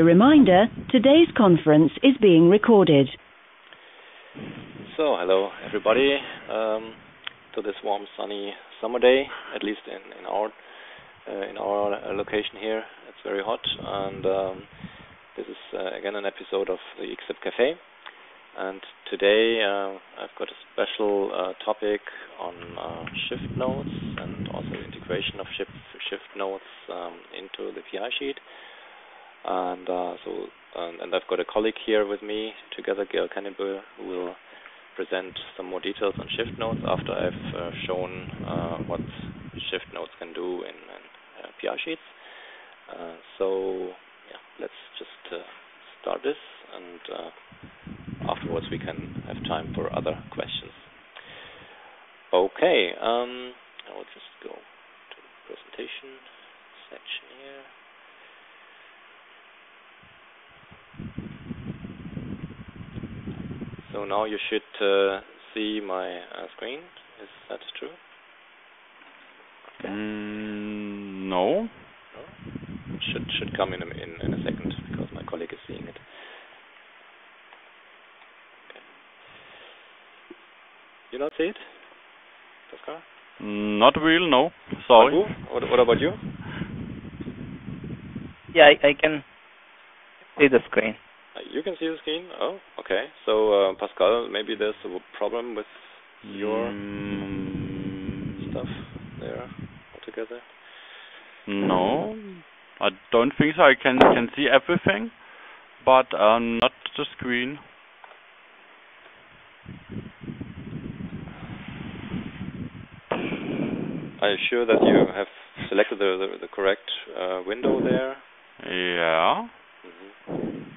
a reminder, today's conference is being recorded. So, hello everybody um, to this warm, sunny summer day. At least in in our uh, in our uh, location here, it's very hot, and um, this is uh, again an episode of the XStep Cafe. And today uh, I've got a special uh, topic on uh, shift notes and also integration of shift shift notes um, into the PI sheet. And uh, so, um, and I've got a colleague here with me together, Gail Cannibal, who will present some more details on shift notes after I've uh, shown uh, what shift notes can do in, in PI sheets. so, yeah, let's just start this and afterwards we can have time for other questions. Okay, um, I will just go to the presentation section here. So now you should uh, see my uh, screen. Is that true? Mm, no. No. Should should come in a, in, in a second because my colleague is seeing it. You not see it, Pascal? Not really, no. Sorry. What, what about you? Yeah, I, I can see the screen. You can see the screen? Oh, okay. So, uh, Pascal, maybe there's a problem with your mm. stuff there altogether? No, I don't think so. I can can see everything, but uh, not the screen. Are you sure that you have selected the the, the correct uh, window there? Yeah. Mm-hmm.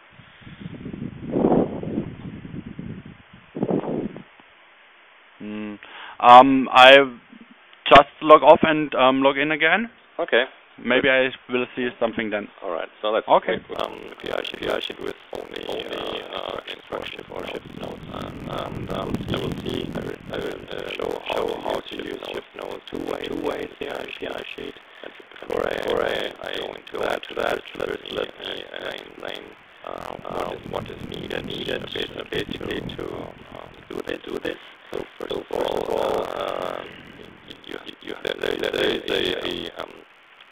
Mm. Um, I just log off and um, log in again. Okay. Maybe I will see something then. All right. So let's okay. Um, PI sheet, PI sheet with only, only uh, instruction for shift notes, and, and um, I will see. I will, I will uh, show how, how to use shift notes two ways. Two ways. PI, PI sheet. Before I, before I, I go into that, to that, let, let me uh, explain uh, what, is, what is needed, needed basically to um, do this. Do this. So first of all, uh, you, you, there, there, there is a, a um,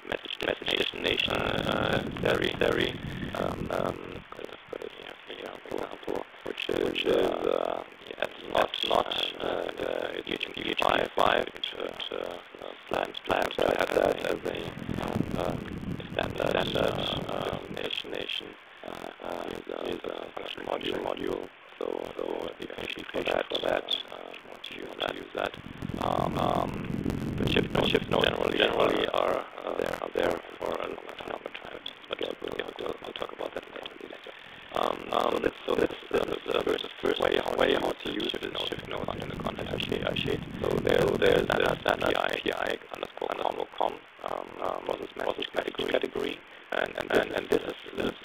message destination uh, very very um, um, example which is which uh, not not uh, UTM five five should uh, planned planned to have that as a um, standard standard destination uh, is a function module module so so the patient for that for that want to use that um, um, the shift notes shift notes generally generally are uh, there are there for a longer time. But we'll, we'll, we'll, we'll talk about that later. Um, um, so that's so that's the, the first first way how way how to use this shift nodes in the content I sheet. So there so there's that standard PI underscore underscore com um, um, process process category category. And and, and, and this is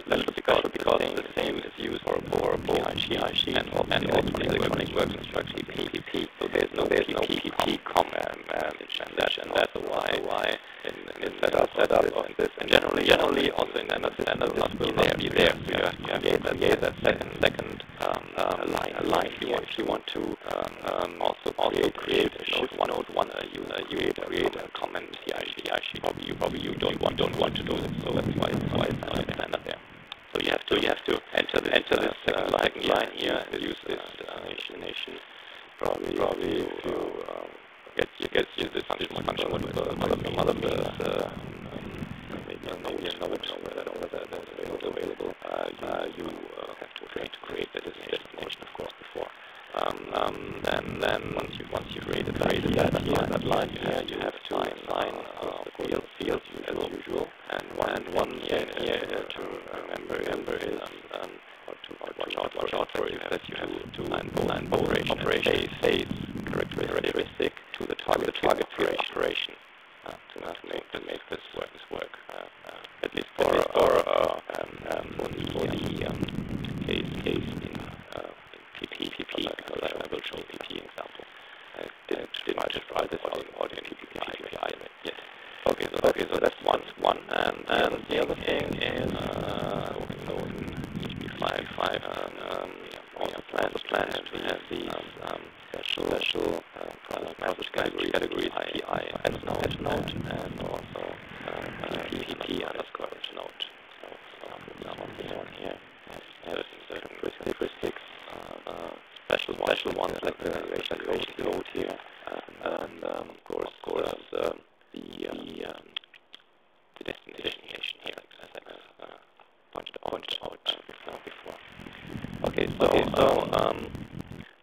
special because because the same is used for for both PI sheet and and electronic works instruction PPP. So there's no there's no PPP com um, um, and that and that's why why in, in setup setup of this and generally generally also in standard standard will not be there. So you have to create that create that second second um, um, line line here if you want to um, um, also also create a shift one note one uh, you uh, you create a comment PI sheet. Probably you probably you don't want don't want to do this. So that's why that's why it's not standard there. So you have to you have to enter this enter this uh, second line here and use this uh, destination. Probably probably if you um, get you get use this function function with the mother mother uh, maybe maybe a knowledge that that's available available. Uh, you, uh, you uh, have to create to create the destination of course before. Um, um, then then once you once you've created that created that, that line that line here you have to sign sign uh, field fields as usual. And one and one thing here to remember remember is um, or to watch out watch out for is that you have to line line operation operation phase characteristic to the target the target field operation uh, to, uh, to make to make this work this work uh, uh, at least for for uh, um, um, for the, for the um, case case in, uh, in PP PP because I will show PP example. I didn't didn't describe this audio audio PPP API yet. Okay, so okay, so that's one one and and the other thing is uh, five, five, um, um, also plans, plans to have these um, special, special uh, product message categories, categories PI as note, as note, and also uh, PP underscore note. So, so for example, here, here, certain, certain characteristics, uh, uh, special, special ones like the evaluation code, code here, and, and um, of course, of course, uh, the, the, um, the destination here, as I uh, pointed, pointed out uh, before. before. Okay, so, okay, so um,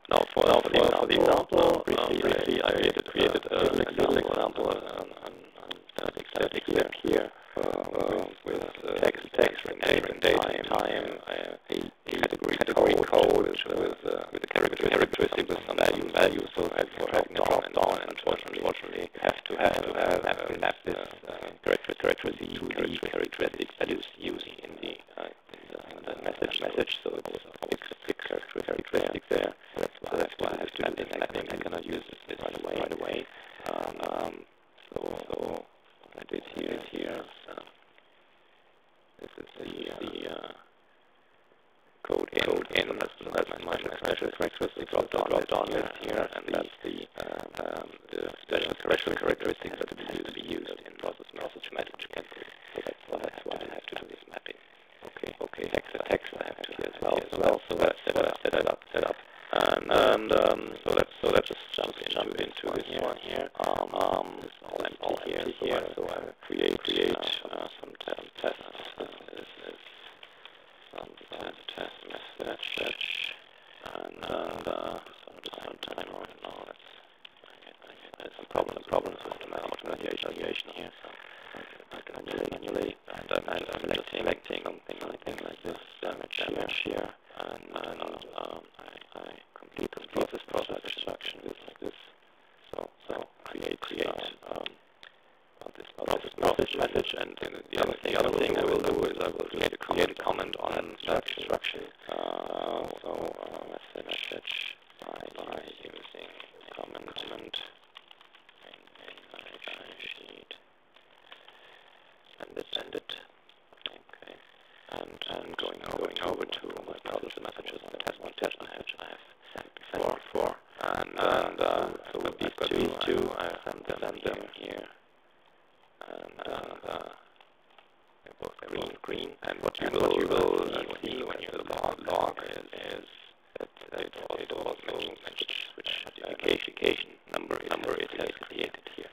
now for, now for, the, for the example, briefly, briefly I created, created a, a little example, an, an, an static, static here, here uh, with, with text, text, name, and date, time, time a, a category, category code with, with, uh, with a character, characteristic with some values, values, so that for having a drop down, and unfortunately, unfortunately, you have to have, to have, have map this uh, characteristic to the characteristic values using in the, uh, in the message, message, so it's a fixed, fixed characteristic there. That's why, that's why I have to do this. I cannot use this right away. Right away. Um, um, so, so I did here, here. Uh, this is the, the uh, code in, code in. That's, that's my, my special characteristic drop down, drop down list here, and that's the uh, um, the special special characteristics that to be used in process message message. So that's, so that's why I have to do this mapping. Okay, okay. Text, text I have to here as well. So well, so let's set up, set up, set up. And, and um, so let's so let's just jump into, jump into this one here. Um, um, it's all empty, all empty here. here. So I create create uh, some test tests. Uh, this is some test test message. And uh, some some time right now. Let's there's some problems problems with the automation here. So I can manually manually and I'm selecting something something like this damage damage here. And, and um, I, I complete this process process instruction with like this. So so create create um, this process message message and the other thing the other thing I will do is I will create a create a comment on an instruction instruction. Uh, so uh, message message by, by using comment comment sheet and it and it and and going over going over to my process messages and the test one test message I have sent before before and and uh, so with these two two I send them send them here. and uh, uh, they're both green green. and what you will you will see when you log log is is that it also mentions which which notification number number it has created here.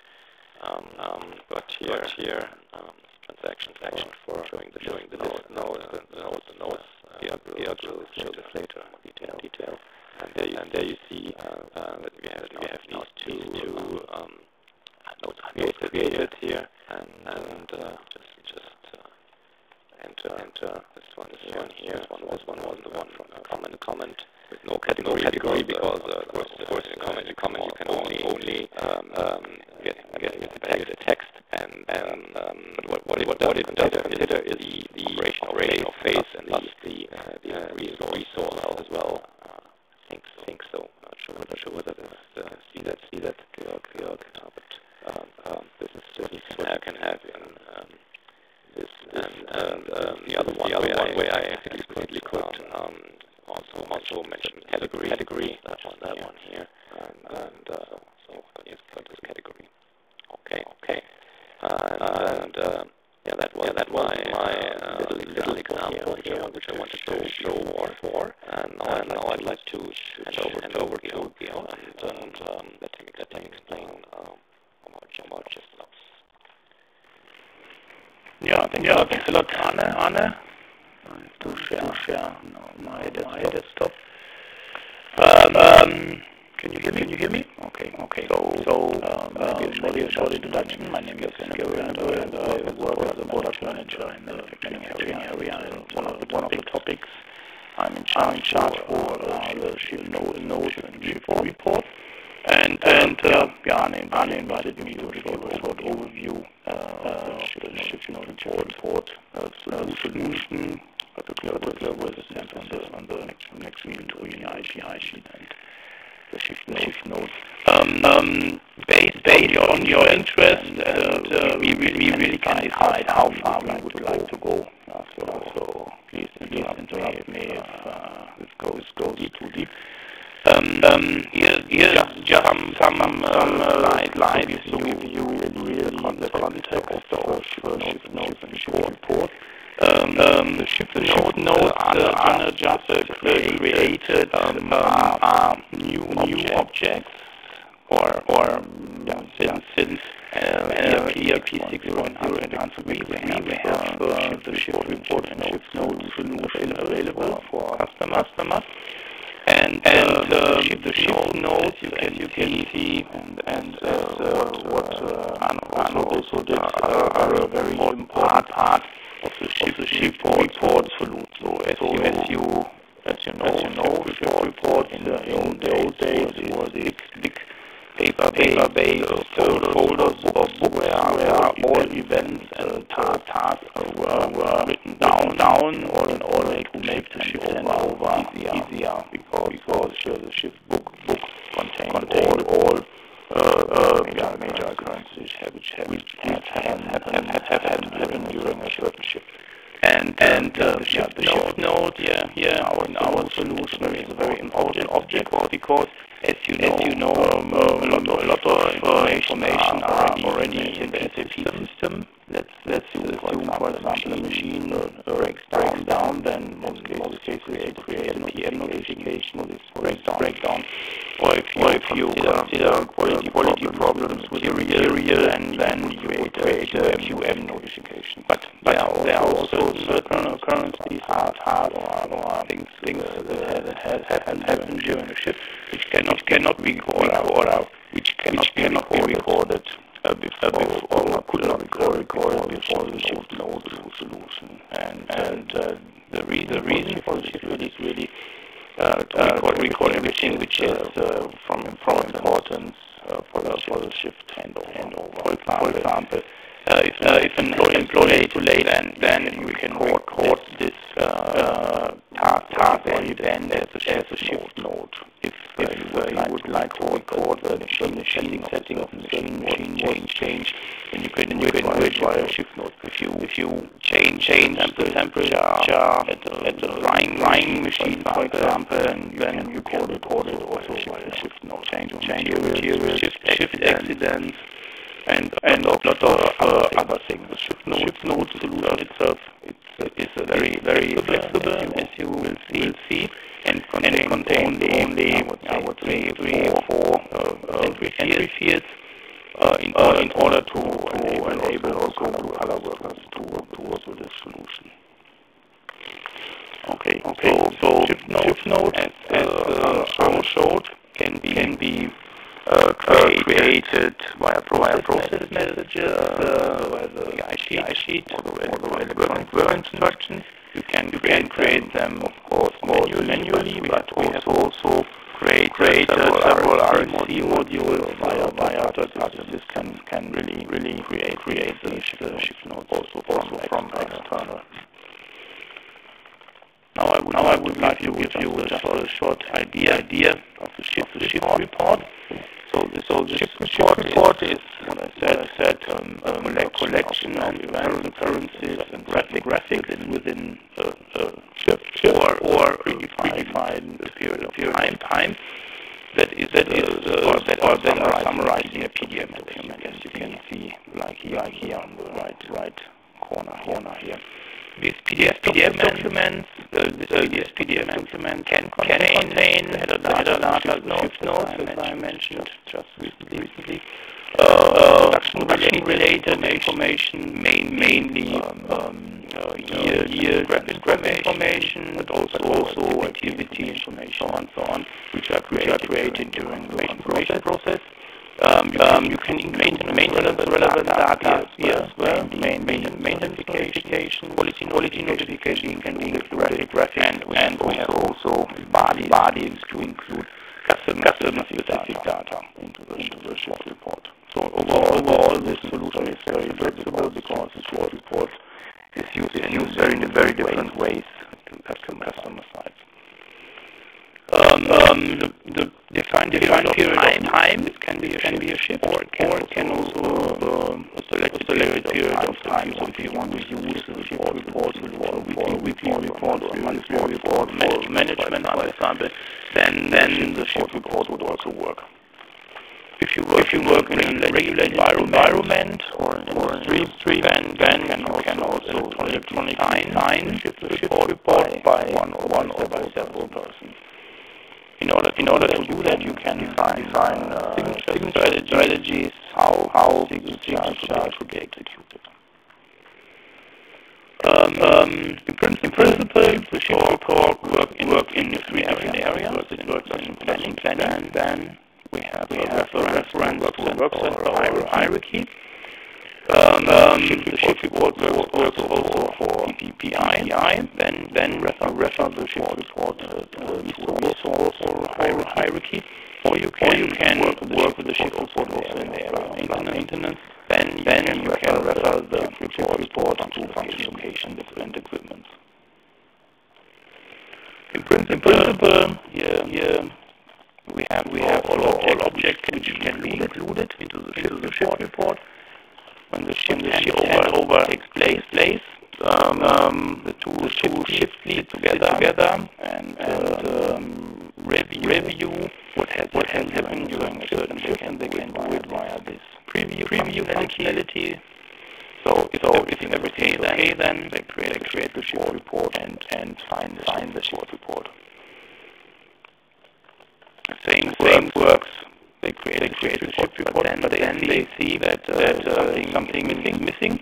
Um, um, but here here um, transaction section for showing the showing the note note the, the notes the notes uh, the the will show this later detail. detail. And there you and there you see uh, uh, that we have we have these two two um, notes created, created here. and and uh, just just uh, enter enter this one this one here. This one was one was the one from uh, comment comment with no category, no category because, uh, of course, of course in comment in comment you can only only um, um, get get the the text and and um, what what what, what it does consider is the the operational operational phase and thus the uh, the uh, resource resource as well. Uh, I think so. think so. Not sure not sure whether this uh, see that see that Georg Georg uh, but um, um, this is this is what I can have in um, this and and um, the other one the other one where I explicitly could um, also also mention category category that one that one here and and uh, so yes got this category okay okay and, and uh, yeah that was yeah, that was my, my uh, little, little example here, here which I want to show show more for and now, and now I'd like to hand over hand over to Georg and, and um, let him let him explain um, how much how much is lost. Yeah, thanks yeah, a lot, thanks a to my desktop. Um, um, can you hear me? Can you hear me? Okay, okay. So, so um, maybe, a, maybe a short introduction. My name is Georg and I work as a product manager in the manufacturing area. And one of the one of the topics I'm in charge, in charge for uh, the ship note, note and ship report. And and uh, yeah, Arne, Arne invited me to give a short overview uh, of the ship note report solution, with an emphasis on the next next the sheet and the shift. Shift. Um, um, based, based on your interest, and, and uh, we really we really can decide how far we would like to go. Uh, so, so please please interrupt me if uh, this goes goes too deep. Um, um, here, here just, just some, some, um, uh, light, light to give you really, the context of the ship notes and ship report. Um, um, the ship, the ship notes uh, are just uh, created um, um, new, new objects. or, or yeah, since, since uh, ERP 6.0 and we, we have uh, the ship report and ship notes solution available for customers. and and uh, ship the ship notes you can you can see and and uh, what uh, Arne also did are a very important part of the ship the ship report solution. So as you as you as you know, as you know, ship report in the in the old days it was big big paper paper based folders, folders of books where, where all events and tasks tasks were, were written down down all in order to make the ship over easier, easier because because the ship book book contained, contained all all uh, uh, major major occurrences which have happened during certain ship. And uh, and uh, the ship the ship note yeah yeah our our solution is a very important object because as you know, as you know um, um, a lot of, a lot of uh, information are already in the SAP system. Let's let's assume, for example, a machine, machine uh, breaks down, down, then most cases, most cases create create an PM notification this breakdown, breakdown. Or if you, or if you consider quality quality problems with material, and then you create a QM notification. But but there are also certain occurrences, hard hard or, or things things that have happened during a shift which cannot cannot be recorded out, which cannot which cannot be recorded uh, before, before or could not be recorded before the shift note solution. And and uh, the reason the reason for the shift really is really uh, to record, record everything which is uh, from from importance uh, for the for the shift handover. handover. For example, for example uh, if, uh, if an employee, employee too late, then then we can record this uh, task task and then as a, as a shift note. Like record the machine machine setting of the machine machine change change, then you can do it via shift note. If you if you change change the temperature at the at the drying drying machine, for example, and then you can record it also via shift note. Change change material shift shift accidents and and a lot of other things. The shift note, shift note solution itself it's, is a very very flexible, as you will see, will see and contains, contains only, only I would say three or four uh, uh, entry, entry fields. Uh, in, uh, in order to, to enable also other workers to, to work with this solution. Okay, okay. So, so shift note, shift note as, as uh, uh, showed, can be can be uh, created via process, process messages, uh, via the PI sheet, or the, or the work, work instructions. You can, you can create them, of course, manually, manually but we have also created several, several RFC modules via, via. This can, can really, really create, create the shift, shift notes also from, from external. Now I would, now I would like to give you just a short idea, idea of the shift, the shift report. So the, so the shift report, report is, what I said, I said um, um, a collection of events, occurrences, and graphic graphics within, within uh, uh, shift, or or predefined period of time time that is that is uh, or that or that are summarized in a PDF document, as you can see, like here, like here on the right right corner corner here. These PDF, PDF documents, uh, this PDF, PDF document can contain, contain header data, shift notes, as I mentioned just recently. recently. Uh, production related, information, main, mainly um, um, uh, year, year graphic information, but also, also activity information, so on, and so on, which are created, which are created during the information process. Um, you, um, you can maintain relevant, relevant data here as well, main, main, maintenance notification, quality, quality notification, you can do with graphic, graphic, and, and we have also BAdI, BAdIs to include custom, customer specific data into the, into the shift report. So overall, overall, this solution is very flexible because the shift report is used, is used very, in very different ways to customer, customer sites. Um, um, the, the defined, defined period of time, time, it can be a can be a shift. or it can, or it can also uh, a selected, selected period period of time. So if you want to use the shift report for weekly report or monthly report for management, for example, then then the shift report would also work. If you work, if you work in a regular environment or in or industry, then then you can also electronically sign shift report by one or one or by several persons. In order, in order to do that, you can define, define uh, signature strategies, how, how signature charge should be executed. Um, um, in, principle, in principle, the shift report work in, work in three areas. areas. It works in planning, planning, then we have, we have a reference, work center, or hierarchy. Um, um, the shift report works also, also for PPI, then then refer, refer the shift report uh, uh, resource or hierarchy, or you can, or you can work, with work with the shift report also in the area of maintenance. maintenance. Then, then you, you can refer the report, report to function location different equipment. In principle, in principle yeah, yeah, we have we have all, all objects which can be included into the shift, the shift report when the shift, the shift handover takes place, place um, um, the two shift, shift lead together, together and, and um, review, review what has what has happened during a certain shift, and they can do it via this preview preview functionality. So if so everything everything is okay, then they create they create the shift report and and find the find the shift report. Same same works they create, they create a shift report, but then, but then they see that, uh, that uh, something, something missing, missing,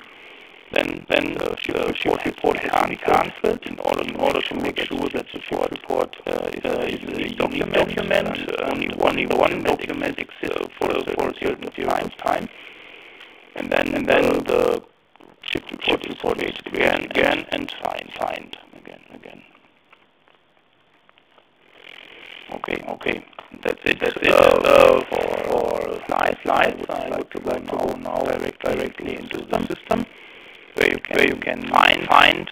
then then the uh, report, report has to be cancelled in order in order to make sure that the shift report uh, is, uh, is a document. document uh, only one one document exists for a for a certain period of time, and then and then the shift report is created again again and signed signed again again. Okay, okay. That's it. That's it. Uh, for for slide slides, I would like to go now direct, directly into the system where you can, where you can find find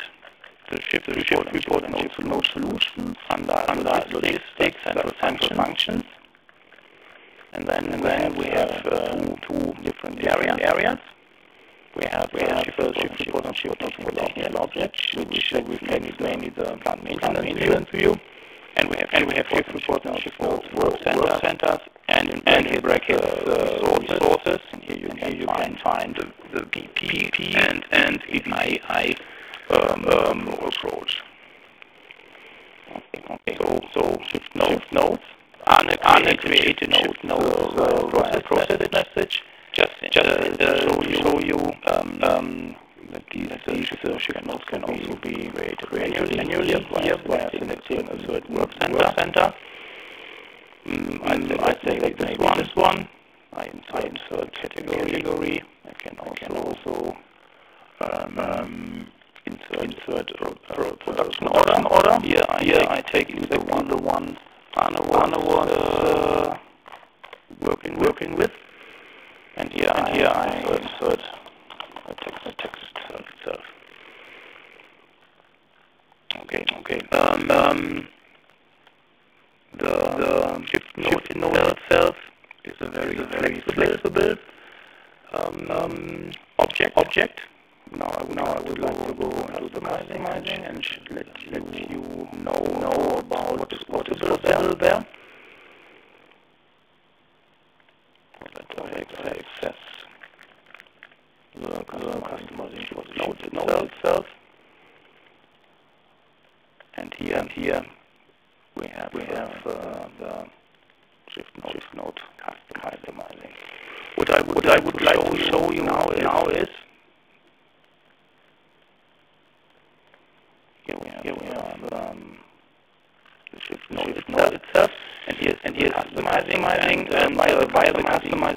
the shift the shift report and also no solutions under under logistics and central functions. And then and then we have uh, two different areas areas. We have we have shift shift report and shift technical objects, which reflects mainly the plant maintenance view and we have and we have and shift notes, work centers, work centers and in and in brackets uh, resources, resources. And here you, and can, here you find, can find the, the BP and and EPI um, um, approach. Okay, okay. So so shift notes, shift notes. Uncreated notes, notes uh, process process message. Just just uh, show you show you um, um, that these, that these uh, shift notes can also be created manually, manually here by selecting a certain work center. Work center. Mm, I, mm, I say like this one. This one. I insert, insert category. category. I can also, I can also um, um, insert, insert pro, pro, production order. order. Here I, here take, I take exactly the one, the one Anna was, was uh, working, working with. And here, and I, here I insert, insert a text, a text itself. Okay, okay. Um, the, the shift note, note itself is a very, very flexible um, um, object. Object. Now, I, now I would like to go into the customizing and let, let you know, know about what is possible there. there. Let I access the, the customization was note, note itself. And here, and here we have we have uh, the shift note, shift note customizing. What I would, what I would like to show you now is, now is here we have, here we have um, the shift note, shift note itself, and here and here customizing, customizing and via, via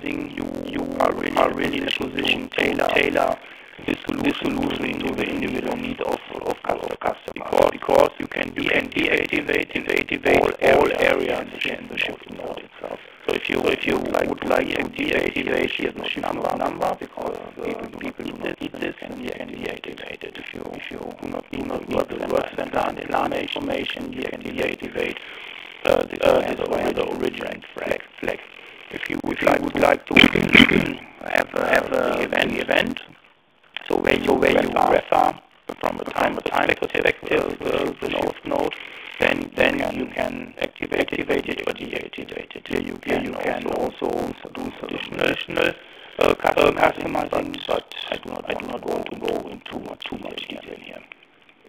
the customizing you you are really are really in a position tailor tailor this solution, solution to the individual need of of customer because because you can you can deactivate all, all areas in the shift note itself. So if you if you like, would like to deactivate here the number number because uh, people people not need this and you can deactivate it. If you if you do not do not need the work center and LAN information, you can deactivate uh, this, uh, already the original flag flag. If you if you would like to have a, have a event event So where you where you refer from a time a time perspective uh, the shift note, then then you can activate activate it or deactivate it. Here you can, you can also do some additional uh, customizing, but I do not I do not want to go into too much detail here.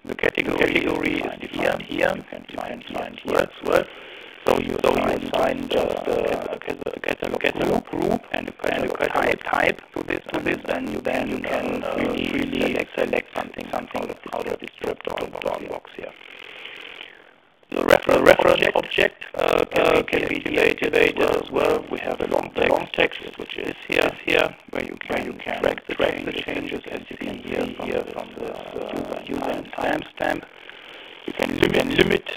The category, category is defined here. You can find, find here as well. So you so you assign just uh, catalog, catalog group and a catalog type type to this to this. Then you then you can uh, really, really select, select something something out of this drop down box here. The reference, reference object uh, can, uh, can be activated as well. We have a long text, long text which is here, here, where you can, you can track the, track the changes as you can here from, here from the uh, user, user and timestamp. You can limit, limit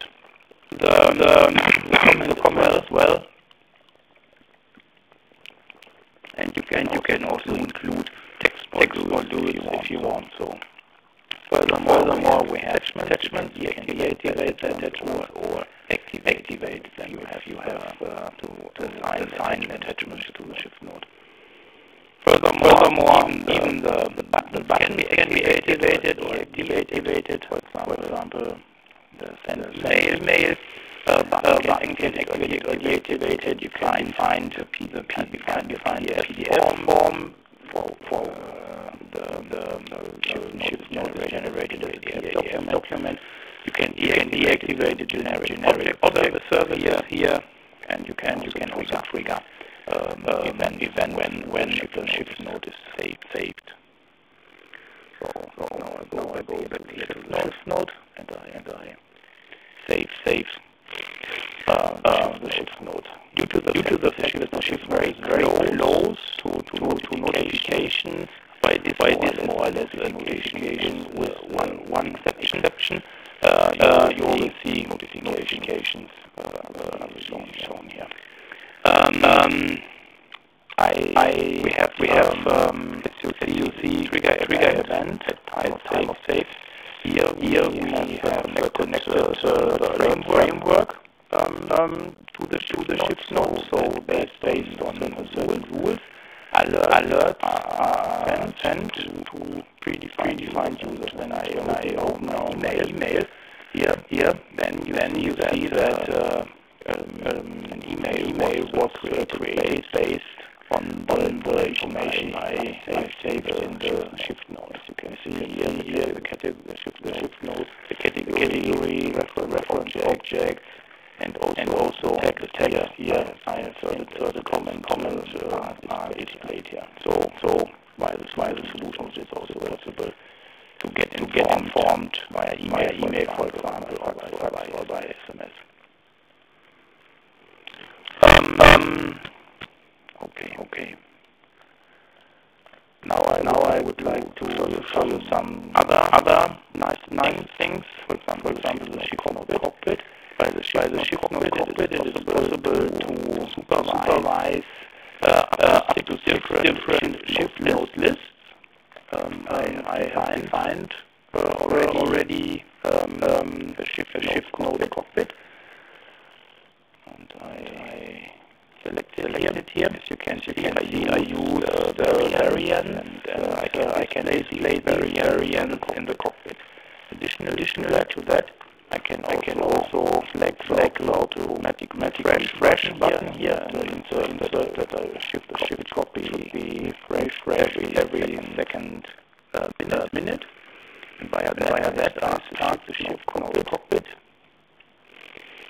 the, the, the comment, comment as well. And you can, you can also include text modules, if you want. So. Furthermore, Furthermore we have attachments. You can deactivate the attachment or activate, activate. Then you have you have uh, to, to assign, assign attachments to the shift note. Furthermore, Furthermore even, the, even the, the button, button can, be activated or deactivated. For example, for example the send mail mail uh, uh, can, can, can be deactivated. You can find a PDF, PDF form for for the the, the shift note generated PDF document. document. You can you can deactivate the generic generic object service here here, and you can you can also trigger um, event when when shift shift note is saved saved. So, so now I go I go back to the shift note and I and I save save uh, uh, the shift note due to the due to the fact that the shift very very close to to to notifications by this by this more or less notification with one one exception. Uh, uh, you always see notifications uh, uh, shown shown here. Um, um, I, I we have we have um, as you see, you see trigger trigger event at time of time of save. Here here we have a connected uh, framework. um, um, to the to the shift note. So based based on certain rules, alert alerts are sent to predefined defined users. When I when I open our email. email. Here here, then you then you see that uh, um, an email email was created based on the, on the information I, I saved in the shift note. As you can see here, here the category, the shift, the shift the category, category reference, reference object, and also, and also tag the tag here, here I have the, the, the comment, comment uh, are displayed here. So, so while the, while the solution is also possible to get to get informed via email, via email for example, or by, or by, or by SMS. Um, um, okay, okay. Now I now I would like to show show some other other nice nice things. For example, for example, the shift cockpit by the by the shift cockpit, it is possible to supervise, supervise uh, uh, up to different, different shift note lists. Um, I, I have defined uh, already, already um, um, the shift, the shift note cockpit. And I, I selected, selected here. As you can see, I use, I use uh, the variant, and uh, I can, I can display variant in the cockpit. Additional, additional to that, I can I can also select select automatic automatic fresh button here and insert insert that I shift the shift copy should be fresh every every second uh, minute minute. And via that via that I start the shift cockpit cockpit.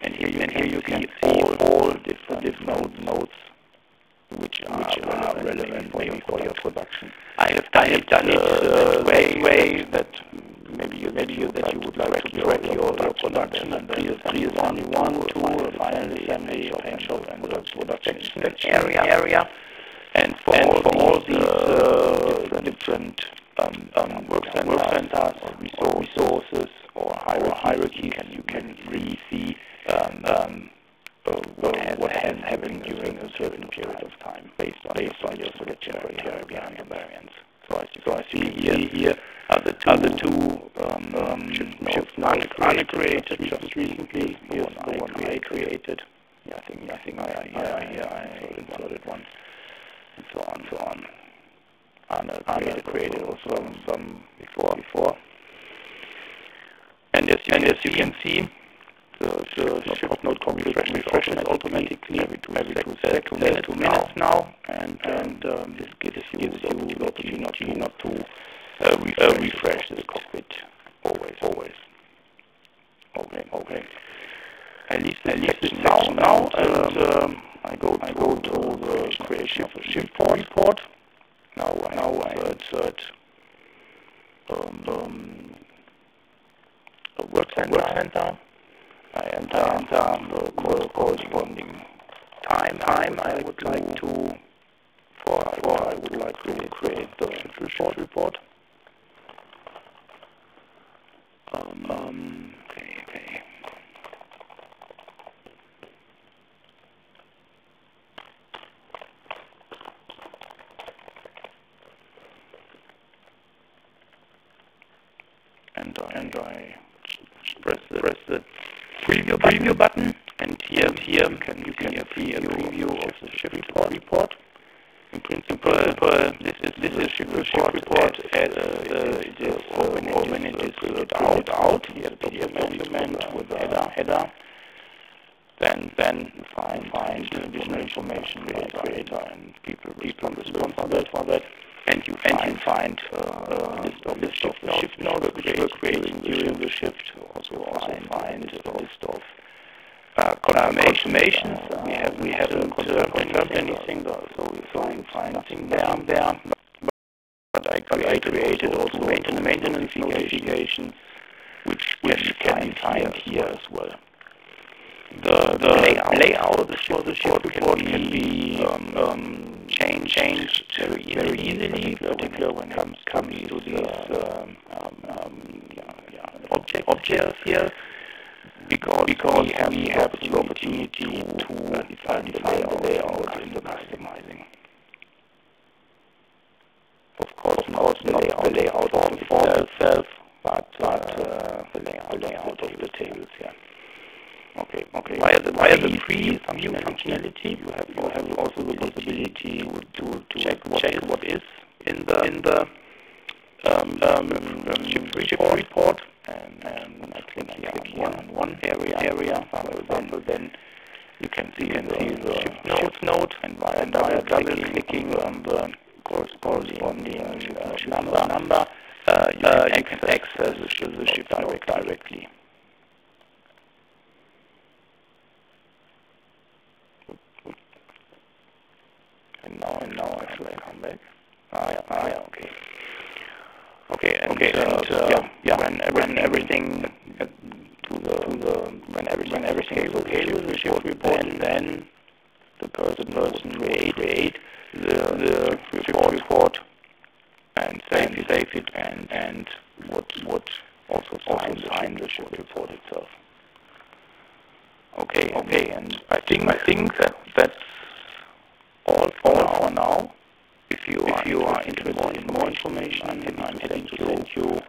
And here you and here you can see all different different notes which are, which are relevant for your, for your production. I have done it done it uh, way way that maybe you maybe you that you would like to track your, your production and then please only one two or finally assembly or shop and production area. area. And for and all for all these uh, uh different um, um, work centers, work centers or resources or hierarchy, you can you can really see um, um, what has, what has happened during a certain period of time based on based on your selection criteria behind the variance. So I see, so I see here here other two, other two um, um, shift notes uncreated just recently. Here's the one I created. Yeah, I think I think I yeah, yeah, I inserted one, and so on, so on. Anna, Anna created also some before before. And as you, and as you can see, the, the shift note refresh, refreshes automatically every two, every two, uh, two, minutes, two minutes now, and and um, this gives you the opportunity not to uh, refresh, refresh the cockpit always always. Okay, okay. At least at least it's now now, and um, I go I go to the creation of a shift report. Now I now I insert um, um, a work center. Work center. I enter, enter the corresponding time time I would like to for, for I would like to create the report report. Um, um, okay, okay. And I, and I press the, press the preview preview button, and here here you can you can see a preview of the shift report. report. In principle, uh, this is this is shift report, report as uh, it is uh, when it, when it is printed out out. Here the document with a header header. Then then find find additional information by creator and people people responsible for that. And you and find, you find uh, uh, list of list of the shift note which were created during the shift. Also also find a list of uh, confirmations. Uh, we have we haven't confirmed anything, though, so we find find nothing there there. But I created, created also maintenance maintenance notifications, which which can be find here as well. The the layout, layout of the shift, the shift report can be um, um, changed changed very easily, very easily particularly when it comes comes to these um, um, um, yeah, yeah, object objects here because because we have, we have the opportunity to uh, define the layout, the layout in the customizing. Of course, not the layout, the layout form itself, but, but uh, the layout, the layout of the tables here. Okay, okay. Via the via the pre functionality, you have you have also the possibility to to, check what check is what is in the in the um, um, um, shift report, report. And, and I click here on one, on one area, area. For example, then you can see, you can the, see the shift note, shift note and via double, double clicking on the corresponding uh, number, number uh, you, uh, can, you can access the shift, the direct, directly. And now, and now I should come back. Ah, yeah, ah, yeah, okay. Okay, and, okay, and uh, yeah, yeah, when, when everything uh, to the to the when everything when everything is okay with the shift report, then then the person person create create the the report report and save it save it and and what what also sign sign the shift report itself. Okay, okay, and I think I think that that's all for for now. If you if are you are interested in more information, I'm happy to send you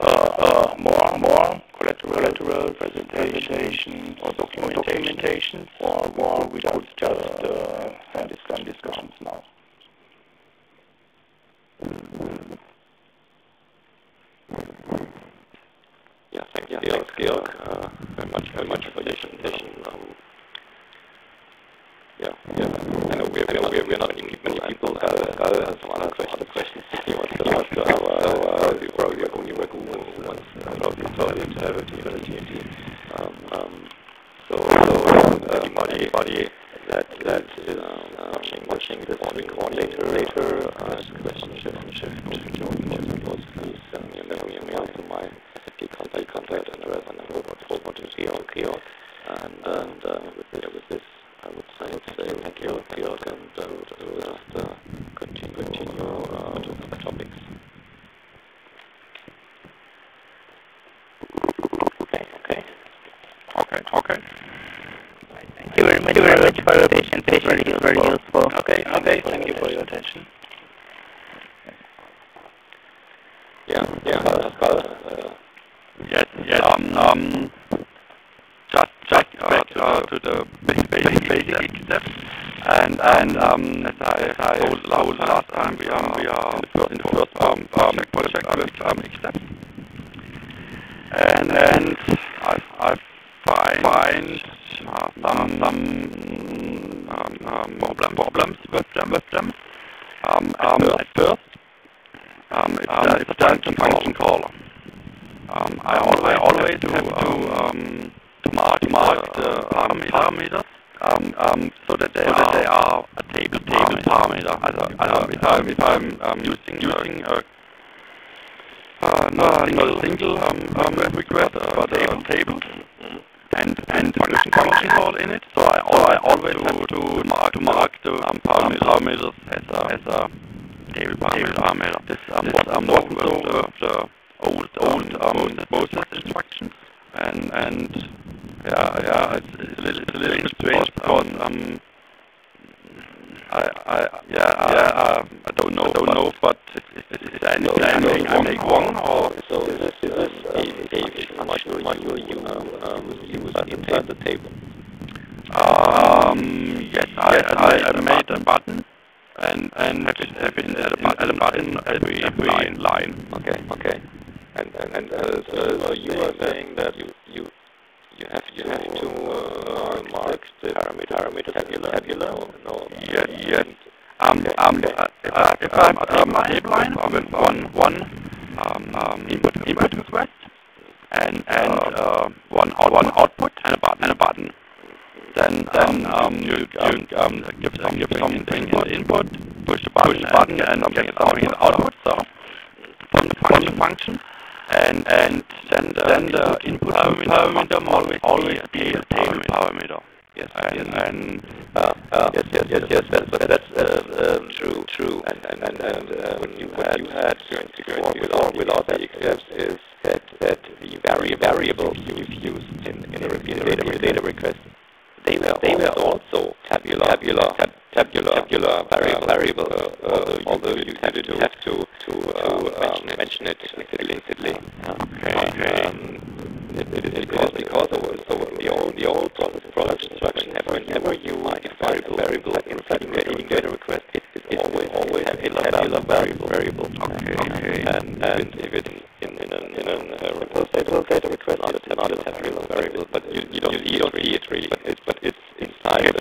uh, uh, more more collateral, collateral presentation or documentation, or more we could just uh, have discuss discussions now. Yeah, thank you, thanks, Georg, uh, very much, very much for your presentation. Um, yeah, yeah. I know to keep many people. Uh, uh, some other questions, other questions he wants to ask. So, uh, uh, we probably only working once, uh, probably started to have a community. Um, um, so, so uh, anybody, anybody that that is um, watching, watching this recording later, later, uh, ask questions on shift, please send me a mail, me a mail to my SAP contact, contact address, and I will forward to Georg, Georg. And, and uh, with, yeah, with this, I would say, I would say thank you, Georg, and uh, we'll just uh, continue, continue uh, to other topics. Okay, okay. Okay, okay. Thank you very much, very much for your patience. Very, very useful. Okay, okay. Thank you for your attention. Yeah, yeah, Pascal. Uh, Yes, yes. Um, um, just, just back uh, to the basic, basic, basic steps. And and um, as I as I told told last time, we are we are in the first in the first um, project project with um, Xstep. And and I I find find uh, some some um, um, problem, problems with them with them. Um, um, at first, um, it's, um, it's a function function caller. Um, I always always have to um, to mark to mark the um, parameters um, um, so that they so are that they are a table table parameter. Also, also if I'm if I'm um, using using a uh, not single single um, um, request but a table and and function function call in it. So I, so I always have to mark to mark the um, parameters, parameters as a as a table parameter. parameter. This um, was um, wasn't so the, the old old um, Moses instructions and and yeah yeah it's, it's a little it's a little strange because um I I yeah yeah uh, I don't know I don't know but is, is, is there anything, anything I make wrong or So is this is this a, a module module you um, um, use inside the table? Um, yes, I, I, I made a button and and have it have it at a button, at a button every every line. line. Okay, okay. And and, and uh, so, so you are saying that you you you have you have to uh, mark the parameter parameter tabular. tabular. No, Yes, yes. Um, um, uh, if I if I have a table line with one one um, um, input input request. and and uh, one out, one output and a button and a button. Then then um, you you um, give some give something input. input push the button, push the button and, and get something in output. So from the function. function and and then the then the input parameter must always always be a table parameter. yes And yes. and uh, uh, yes yes yes yes that's that's uh, um, true true. and and and, and uh, when you had you had experience before without without the steps is that that the vari variables you've used in in the repeat data data request they were they were also tabular tabular tab, tabular tabular variable variable uh, although you had to have to to uh, mention it explicitly okay. um, is because because so the old the old production instruction never whenever you define a variable inside the getting data request it is always always a variable variable Okay, okay. and and if it's in in an in an uh, reverse data request not not a tabular variable but you, you don't you don't see it really but it's but it's inside the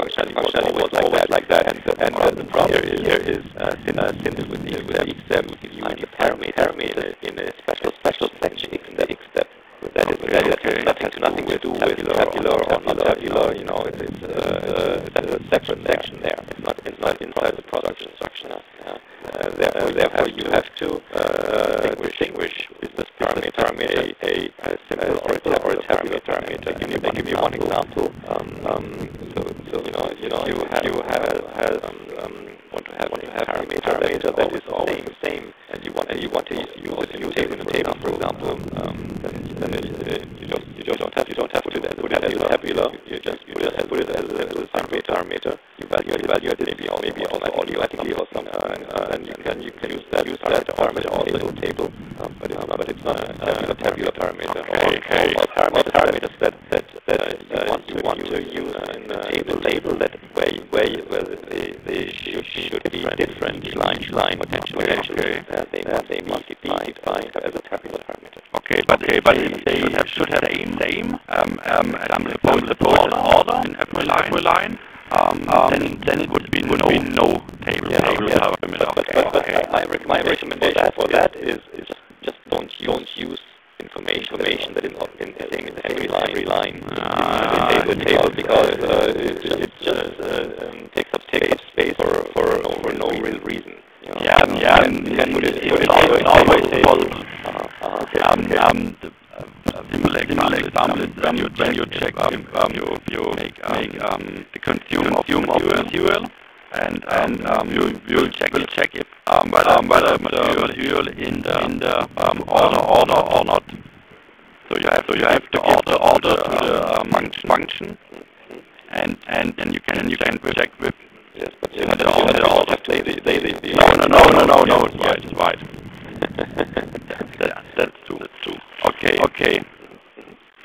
functionality always like that like that and the, and the, the problem here is here is uh, since uh, with the with the step you find the parameter in a special special section in that is that okay. nothing to nothing to do with tabular or not tabular. You know, it's it's uh, that's a separate section there. It's not it's not inside the product instruction. Uh, uh, therefore, therefore, you have to uh, distinguish is this parameter a, a, simple or a or tabular parameter. Give me one give me one example. Um, um, so so you know you know you have you have um, want to have want to have parameter parameter that is always the same, and you want and you want to use it in a table for example. Then then uh, you don't you don't have you don't have to put it as a tabular. You just put it as a, parameter. You value it maybe also maybe also automatically or something, and uh, then you can you can use that use that parameter also in a table. Um, but it's but it's not a tabular parameter. Okay, parameter parameters that that that uh, you want you want to use in a table label that where where where they they should should be different line line potentially Okay. uh, they they must be defined as a tabular parameter. Okay, but okay, but they have, should have same same um um example suppose order in every line um, um then then it would be would no be no table Yeah, table yeah, but, but, but, okay. my, rec- my recommendation for that is, is just don't don't use information information that is not in the same in every line every line Ah, in the table because uh, it, it just uh, um, takes up takes up space for for no for no real reason. You know? Yeah, yeah, you can put it put it always in always table. Uh-huh, uh-huh, okay, Um, okay. um, the, simple example when you when you check um, um you you make make um the consume of consume of fuel and and um you you check will check if um whether um, whether the fuel in the in the um order order or not. So you have so you have to order order to the um, function function and and then you can you can check with Yes, but you they, they, they, they, no no no no no no it's right that's, that's true. That's true. Okay. Okay.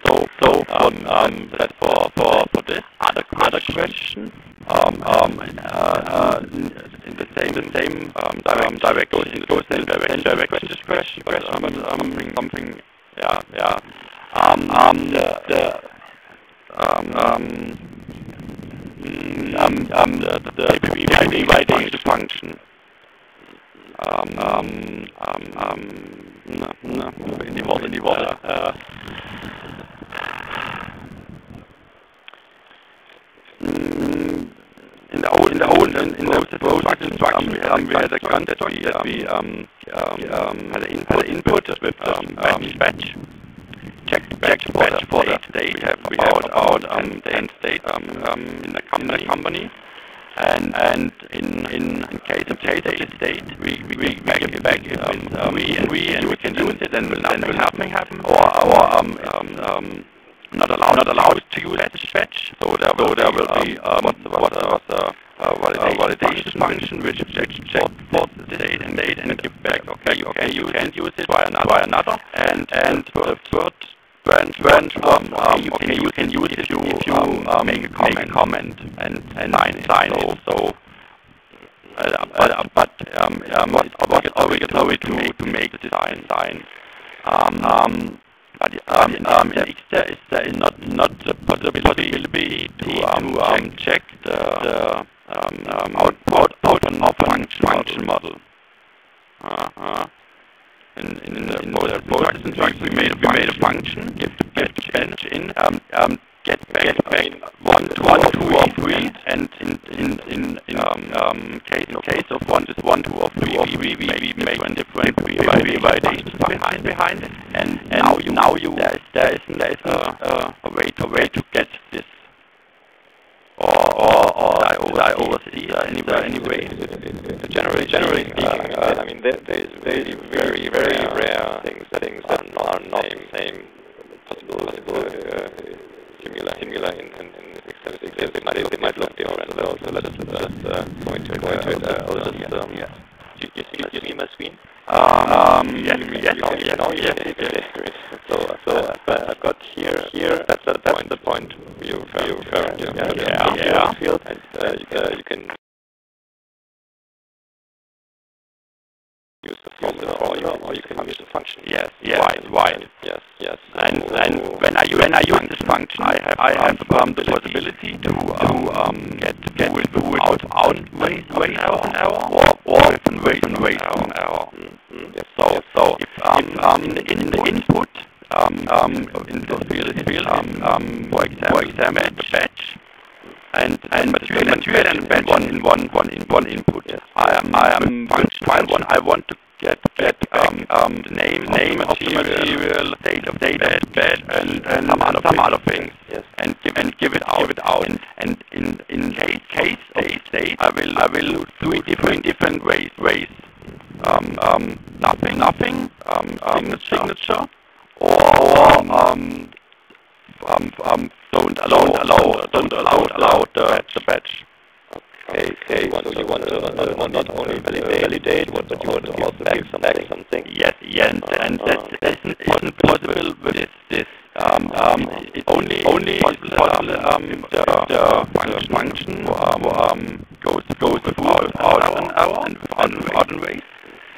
So so um, um that for for for this other other question um um uh, in the same the same um direct direction in the same direction direct question but um, um something yeah yeah um um the, the um um um, um, the, the, the, the, the, the, the function um, um, um, um, no, no, in die Worte, in die Worte. Äh, mm, in der old, in der old, in, in the process instruction, um, we had a concept that we, that we um, um, um, had, an in, had input with um, batch, batch, check, check the batch for the state. We have we about, about um, 10 states um, um, in the company. In the company. And and in in, in case of case of state, we we, we back it back if um, um, we and we and we can use it, then will nothing happen happen. Or or um um um not allowed not allowed to use fetch fetch. So there will there will be um what's the what's the what's the uh, validation, validation function which checks check for the date and date and give back okay okay you can use it by another by another and and the third branch branch um, um you can you can use it if you if you um, make a comment, make a comment and and sign sign so, it. so uh, but uh, but um um what obligatory to to make the design sign. um um but um, um, is there is not not the possibility to um, um check the, the um, um, output out of function function model. Uh, uh, in, in, in the, in the process instruction, we made a, we made a function, give the bench, bench in, um, um, get back, get back one, two, one, two, or three, and in in in, in um, um, case of case of one is one, two, or three, we we we, we make different different validations behind behind it, and and now you now you there is there is there is a, a way to way to get this or or or I over I oversee uh, any any way. Generally, generally speaking, uh, I mean there, there is very very very rare things things that are not same possible possible uh, similar similar in in, in extensive they might they might look different. So, so let's let's uh, go into it. Go into it. Uh, just um, yeah. You, you see, you see my screen? Um, yes, yes, oh, yes, oh, yes, yes, yes. So, so uh, I've got here, here. That's the, that's the point you're referring to. Yeah, yeah, yeah. Field, and uh, you, uh, you can use the formula, or you, or you can use the function. Yes, yes, right, right. Yes, yes. And and when I when I use this function, I have I have um, the possibility to um, um get get with out out ways ways of an error or or with ways ways of an error. So so if um um in the in the input um um in the field field um um for example for example the batch and and material material and bench one in one one in one input. Yes. I am I am function file one. I want to get get um um the name name of the material, date of date bed bed and and some other some other things. Yes. And give and give it out give it out and and in in case case state state I will I will do it different different ways ways. Um um nothing nothing um um signature or um um, um, don't allow, allow, don't allow, allow the, the batch. Okay, okay. So you want to not, not, not only validate, validate what, but you want to also back something. something. Yes, yes, and, uh, and that, that isn't, isn't possible with this. this um, um, it's only only possible um, the, the function, function um, um, goes goes without, without an error and without, without an waste.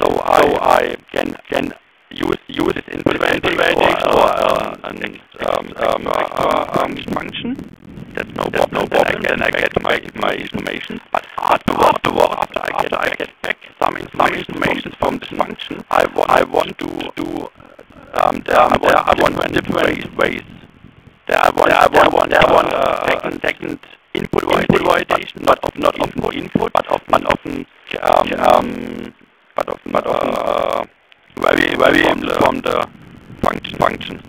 So I, so I can can use use it in preventing or, or uh, a next um, um, uh, um, function. That's no That's problem. No problem. Then I get, then I get my my information. But afterward, afterward, after I get I get back some information from this function, I want I want to do um, there, I want, I want different ways. There I want I want there I want uh, second second input validation, not of not of no input, but of but often um, um but often but often uh, very very from the, from the function function.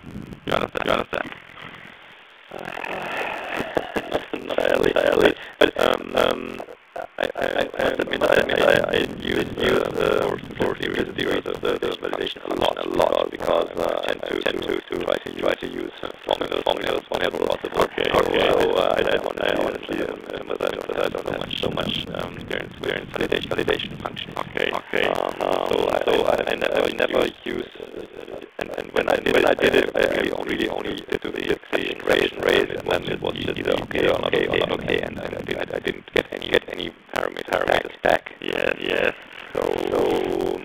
You understand? You understand? not really, really. But um, um, I, I, I must admit, I, admit I, I use use uh, for series series of the, the validation a lot, a lot because uh, I tend to, to try to try to use formulas formulas whenever possible. Okay, okay. So uh, I, I don't I honestly um, I don't I don't have much so much um, experience experience validation validation function. Okay, okay. Um, so I, so I, I never never use and, and when I did when I did it, I, really only really only did the exception raise and raise, and then it was either okay or not okay okay, and I, I, I didn't get any get any parameters parameters back. Yes, yes. So, so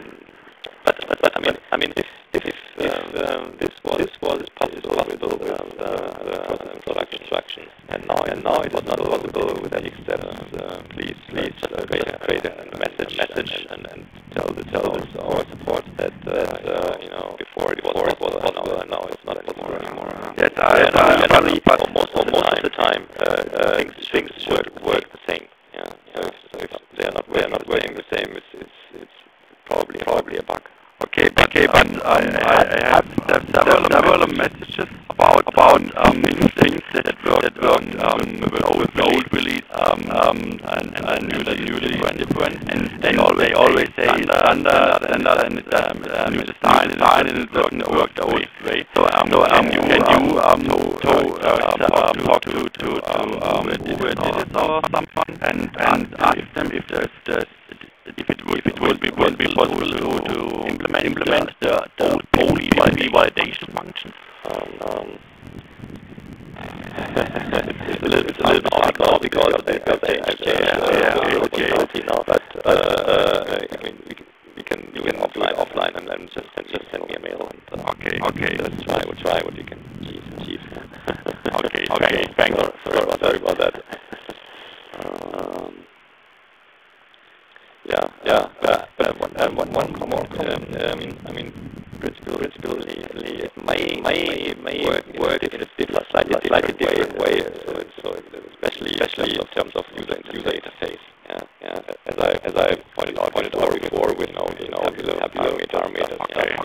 but but, but mean, I mean, if if, if um, this was this was possible with the, the, the production instructions, and now and now it was not possible with any steps. Uh, please, please uh, create, a, create a message, message, and, and tell the tell the our support that uh, you know before it was possible, possible and now it's not possible anymore. Yes, I, Yeah, I, generally, but or most of the time, the time uh, uh, things things work work the same. Yeah, so if, so if not they are not working the same, it's it's it's probably probably a bug. Okay, but, okay, but um, I, I, have several, several messages about about um, things that worked that worked um, with old, old release um, um, and, and, and new, new different, different, and they always they always say standard, standard, and it's um, um, it's fine, and it worked worked the old way. So um, so um, you can you um to to uh, talk to to to to um who it is or someone and and ask them if there's there's if it would, if it would be, would be possible to, to implement, implement the, the old POLI validation function. Um, um, it's a little, it's a little bit hard now because they they changed yeah, okay. okay. now, but uh, uh, I mean we can we can you can offline offline and then just send just send me a mail and uh, Okay, okay. let's try we'll try what you can achieve. achieve. Okay, okay, thanks. Sorry, sorry about sorry about that. Um, yeah, yeah, but, but one, uh, one, one more comment. Um, I mean, I mean, principle, principally, it may, may, may work, it's different, slightly, slightly different way. So, so especially, especially in terms of user user interface. Yeah, yeah. As I, as I pointed out, before, with you know, you know, tabular, tabular parameters. Okay,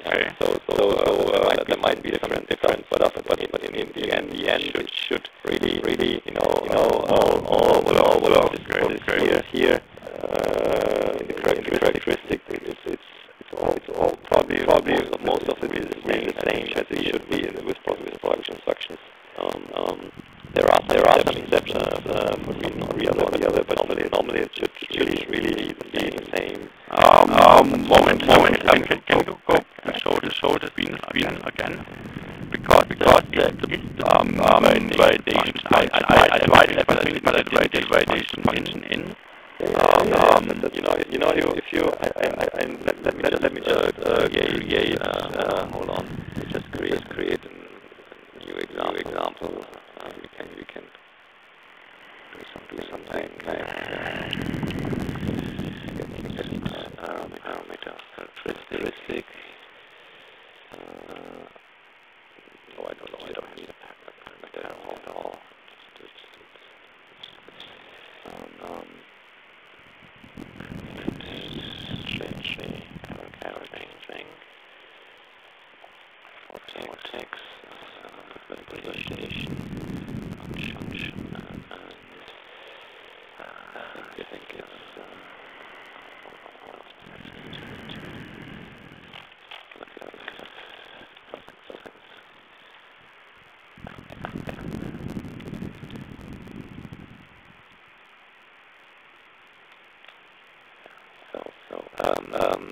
uh, there might be different, different stuff, but, but in, in the end, the end should, really, really, you know, you know, all, all, all, all, all this, here. Uh, in characteristic, it's, it's, it's all, it's all probably, probably most, most of it is the same as it should be in with, with production instructions. Um, um, there are there are some exceptions uh, for reason or the the other, but normally normally it should really really be the same. Um, um, moment, moment, um, can, can you go and show the show the screen again, again? Because, because the, the um, um, validation, I, I, I, I tried everything, but I didn't get validation function in. Um, um, you know, you know, if you, I, I, I, let, let me just, let me just uh, create, uh, uh, hold on, just create, create a new example. New example. Uh, we can, we can do some, do something like uh, parameter, parameter characteristic. Uh, no, I don't know. I don't need a parameter at all. Um, um, change the and uh, I think it's uh, what else do I need to do? Look at it. Seconds. So, so, um, um,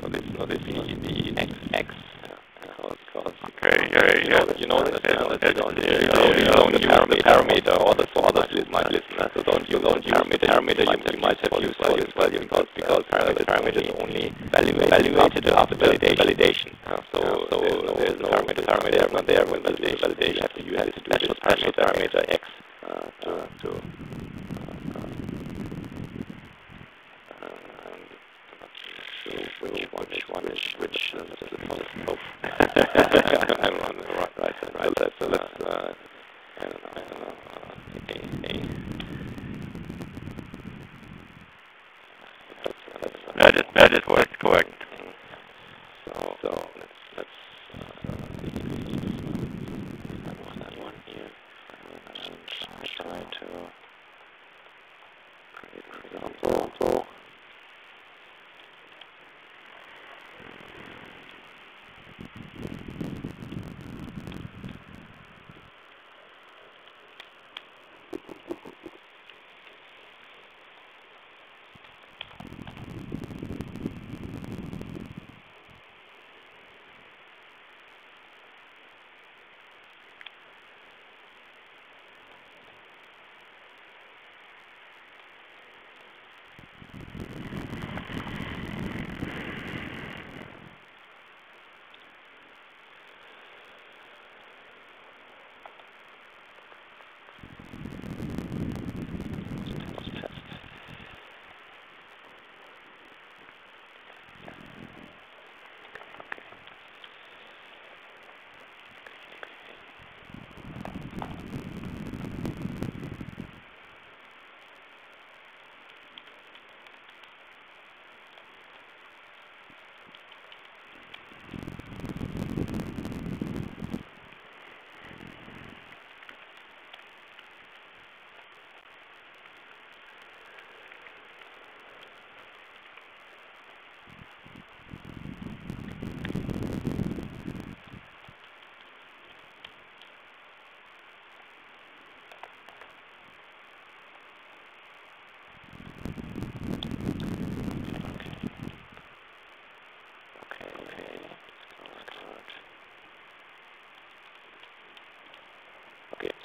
so this, so this the, the X, X, uh, how it's called. Okay, yeah, You yeah. know that, you know that, you know that you don't, you yeah, know, yeah, you yeah, don't use yeah, the parameter, or the, for others might listen, uh, so don't, you use parameter, parameter, you, you might have used for this value, because, because parameter, parameter is only evaluated after validation. Uh, so, so there's no parameter, parameter, not there when validation, validation, you have to, you do this special parameter X,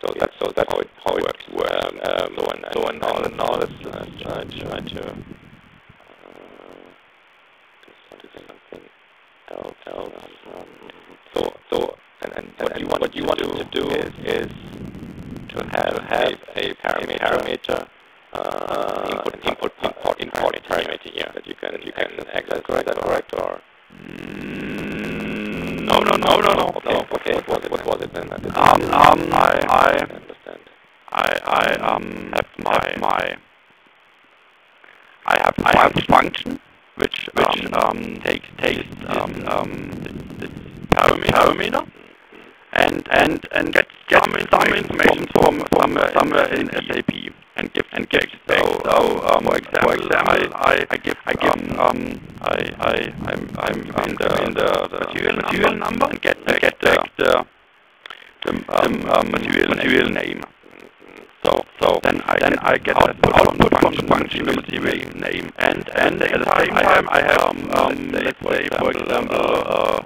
so that's so that's how it how it works. Um, um, so and so and now now let's uh, try try to uh, do something else. else. Um, so so and and what you want what you want to do is is to have have a parameter. parameter uh, input, input, import, import parameter here that you can that you can access correct correct or Mm, no, no, no, no, no. no. Okay what was it what was it then? Um, um, I, I, understand. I, I um have my my. I have I have function which which um takes takes um um this, parameter parameter and and and gets gets some, some information from from uh, somewhere in SAP and gives and gives back. So um for example, for example I, I give I give um, um I I I'm I'm in the in the, the material, material number and get back, get back the the um, um, material material name. So so then I then I get output output from the function the material name and and at the same time I have um, um let's say for example uh,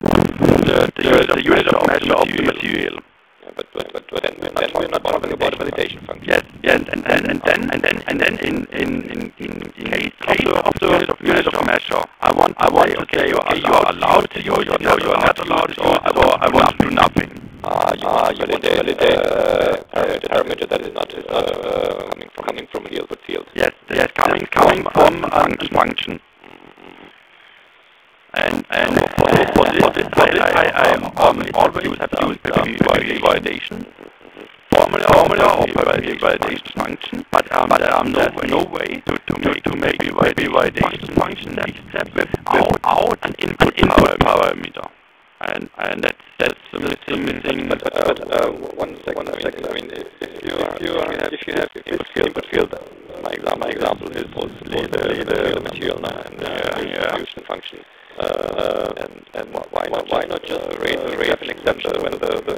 the the unit, the unit of measure of the material. But, but, but, but then, then we're not talking about validation function. Yes, yes, and then and then and then and then in in in in, in case, of the unit of, unit of measure, I want I want to say you are allowed to use it, no, you are not allowed to or I want to do nothing. Ah, you, ah, you validate, validate uh, parameter, parameter that is not is not uh, coming from coming from the output field. Yes, yes, coming coming from a function. And and for this for this for this, for this I, I um, always have used the validation formula formula or validation validation function, but um, but um, there's no way to to make to make the validation function except without out an input input parameter. And and that's that's the missing missing. But but, but uh, one second, one second. I mean, if, if you are if you are if you have input field input field, my example my example is mostly the the, the material and uh, yeah. function. Uh, and and why not why not just raise raise an exception when the the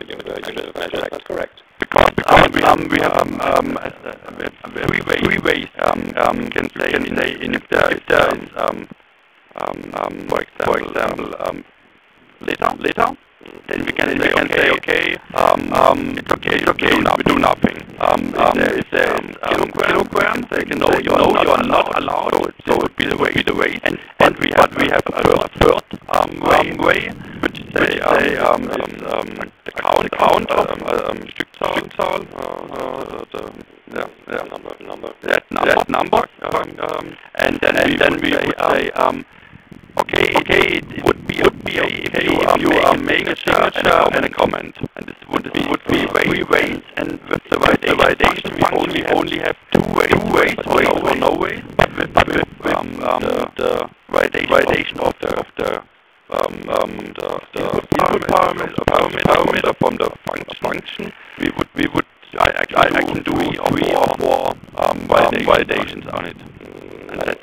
of measure is correct? Because um, we um have um um very way three ways um um can say can say there if there is um um um for example for example um later later then we can then say, we can okay, say okay um um it's okay it's okay now we do nothing. um um if there is um, kilograms they can say no you are not allowed. so it would be the way. the way. And and we have we have a third third um way. way which say um um um the count count of um Stückzahl Stückzahl uh the yeah yeah number number. That number that number. um um and then and then we would say um Okay, okay, it would be would be okay if you, you make a signature and a comment, and this would be would be three ways, and with the validation we only only have two ways, two ways or no, ways, but with, but with, with um, um, the, the validation, of the of the um, um, the, the input parameter, parameter, parameter from the function, we would we would I, I, can, I can do three or three or four um, validations on it.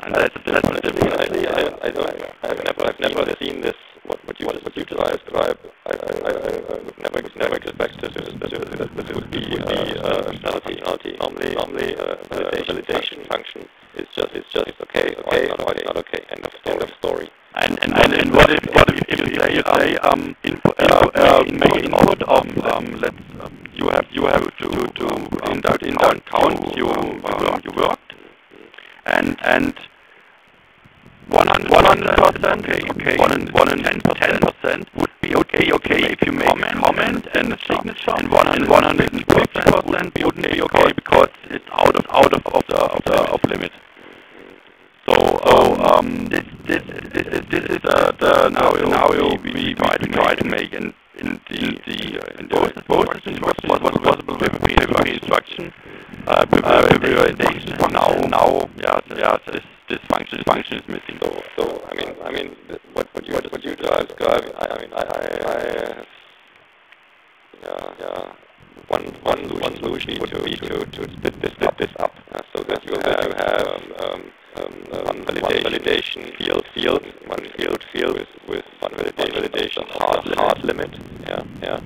And, that, that's, that's, that's Honestly, I, I don't, I've never, I've never seen this. What, what you, what you describe, describe. I, I, I, I would never, never expect this, this, this, this, this would be uh, functionality. Functionality. Normally, normally, uh, validation, function is just, it's just, okay, okay, or not okay. End of story. End of story. And and, and, and what if what if, if you say you say um input uh, uh, make input um um let's um, you have you have to to in that in that count you um, you worked and and one hundred percent okay one and one and ten percent would be okay okay if you make comment, comment and a signature and one and one hundred percent wouldn't be okay because it's out of out of, of the of the of limit. So, um, this this this this is uh, the scenario we, we try to try to make in in the the uh, in both both was possible with with instruction uh, with uh. Now now yeah yeah this this function function is missing. So so I mean I mean what what you what, you describe I, I mean I I, I yeah yeah. One one one solution would be to to split this split this up uh, so that you have have um, um, validation, one validation field field one field field with with one validation, validation hard hard limit. Yeah yeah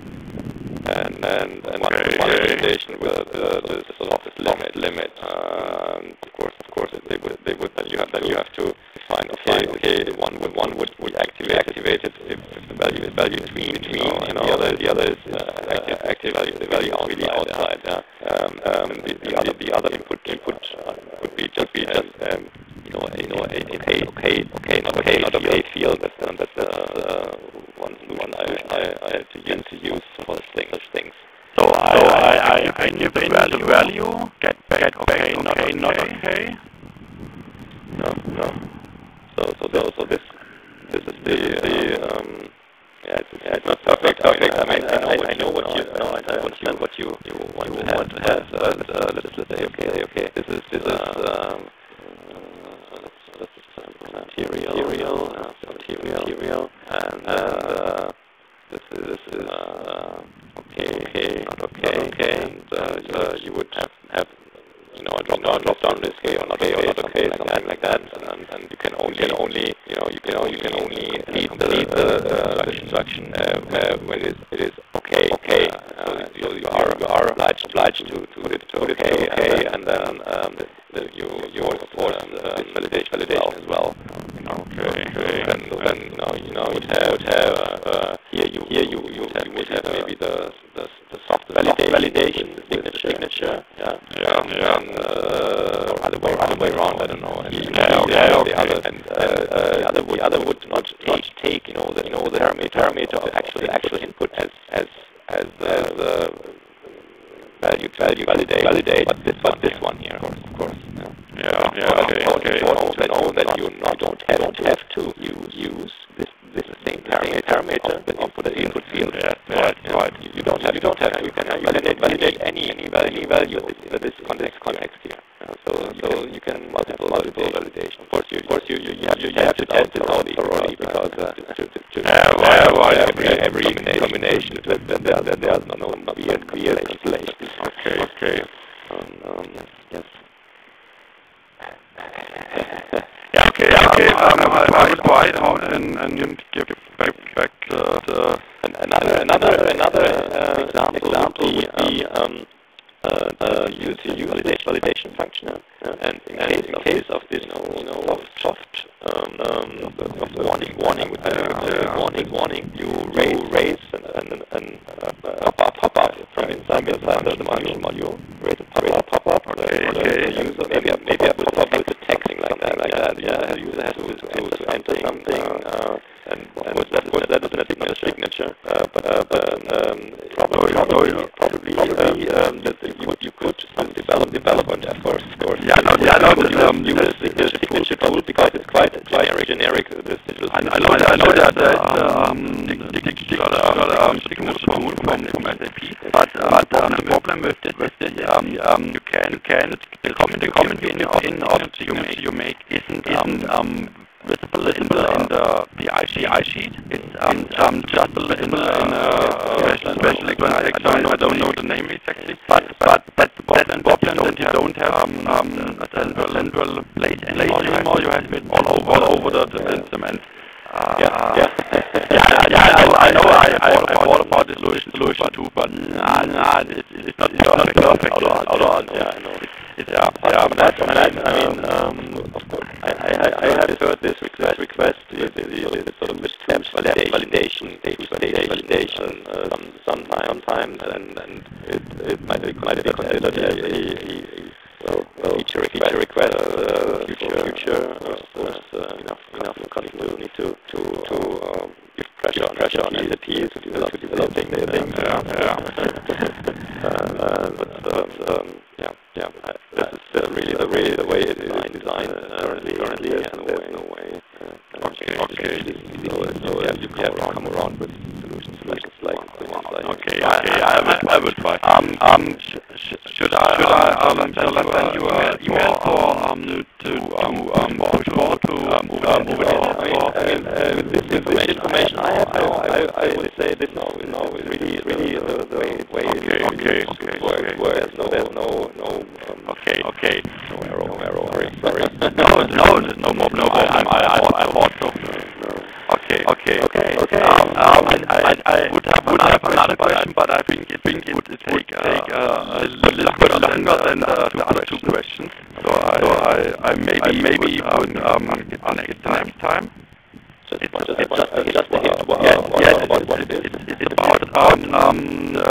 and and, and one, Okay, one okay. validation with uh, the, the softest limit limit um, of course of course they would they would then you have then you have to define okay okay one would one would would activate activated if, if the value is value between between you know, the other the other is uh, active active value the value outside, really outside yeah. Um, um, the, the other the other input input uh, would be just be just um, you know a, you know a, okay okay okay not okay not okay field that's that's, that's uh, one one I, I I had to use to use for things things. So I I I, I give in value value get get okay not okay not okay. No no. So so so so this this is the the um yeah, it's, yeah, it's not perfect. perfect. I mean, I, I, I know what you, know, I understand what you, you want. To have. Uh, let's, uh, let's, let's say, okay, okay, this is, this is, um, let's, let's, material, material, uh, material, material, and, uh, this is, this is, uh, okay, okay, not okay, okay, and, uh, uh, you would have, have, you know, a drop down, drop down this okay or not okay, or not okay, something like that, and, and you can only, can only, you know, you can, you can only lead the, the, the instruction uh, uh, when it is, it is okay, okay. Uh, so you are, you are obliged, obliged to, to put it to okay, okay, and then um, the, the, you, you of course uh, this validation, validation as well. Okay, okay. Then, then you know, you know, would have, would have uh, here you, here you, you, you would have maybe the, the, the soft validation, validation the signature, signature, yeah, yeah, yeah. and uh, or other way, other way around, I don't know. And Yeah, okay, the okay. other, and uh, uh, the other would, the other would not not take, you know, the, you know, the parameter, parameter of the actual, actual input as, as, as, as uh, value, value, validate, validate, but this, but this one here, of course, of course. Yeah. Yeah, yeah, okay, Of course, okay. it's important to know that you not don't have, don't have to use use this this same parameter, parameter the input the input field. Yeah, right, Yeah. right. You, you don't have you don't have to you can validate validate any any value any value in this context context here. Uh, so so you can multiple multiple validation. Of course you of course you you, you have to you have to test it out thoroughly because uh, to, to, to Yeah, right, right, every okay. every combination that that there there there's no no weird weird constellation. Okay, okay. Um, um, yes. Yeah, okay, okay. Um, I, I would write out and, and give back, back the, the An- Another another another uh, example, example would be um, uh, uh, use the use validation validation uh, and in case in case of this, you know, know, soft, um, of the, of the warning warning Yeah, the warning warning, you raise raise and and and uh, uh, pop up pop up from inside inside the module module, You would um, use this- the signature, tool because it's quite generic, generic. This digital. I, I know, I know that uh, um, the digital um, signature tool from, from SAP, but, uh, but um, the problem with it, with it, um, um, move it, move it in, I mean, or- I uh, with this information, information I have now, I, I would say this now, now is really, really the, the way, way it Okay, okay, okay, works, okay. where there's no, there's no, no, um, Okay, okay. no error, no error, sorry, sorry. No, no, no more, no, I, I, I, I thought so. Okay, okay, Okay, okay. Um, um, I, I, I would have would have another question, but I think, I think it would take, uh, take uh, a little bit longer than the, the other two questions. So I, so I, I maybe, maybe would, um, um, get on next time. time. just it's just just just a hint, just about yes, about yes, about what it's, it is. it's, it's about about um, the,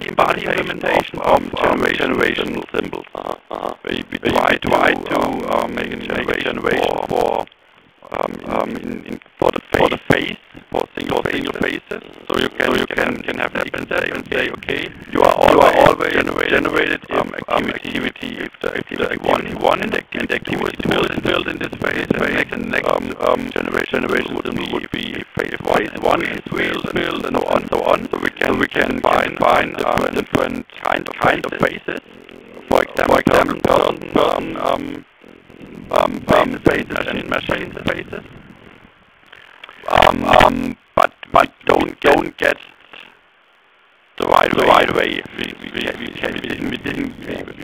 the BAdI implementation of um, generation symbols. Uh-huh, uh-huh. We, we try try to um, make a generation for, for um, um, in, in, for the face, for the face, for single single faces. So you can you can can have step and say and say okay, you are always, you are always generated, generated um, activity, activity if the activity one one and the activity, activity built in built in this phase and next and next um, um, generation generation would be would be phase phase one is built and built and so on so on. So we can so we can find find um, different kind of kind of phases. For example, for example, person person um, um, um, faces, machine, machine. Um, um, but but don't don't get the right the right way. We we we, we, didn't we didn't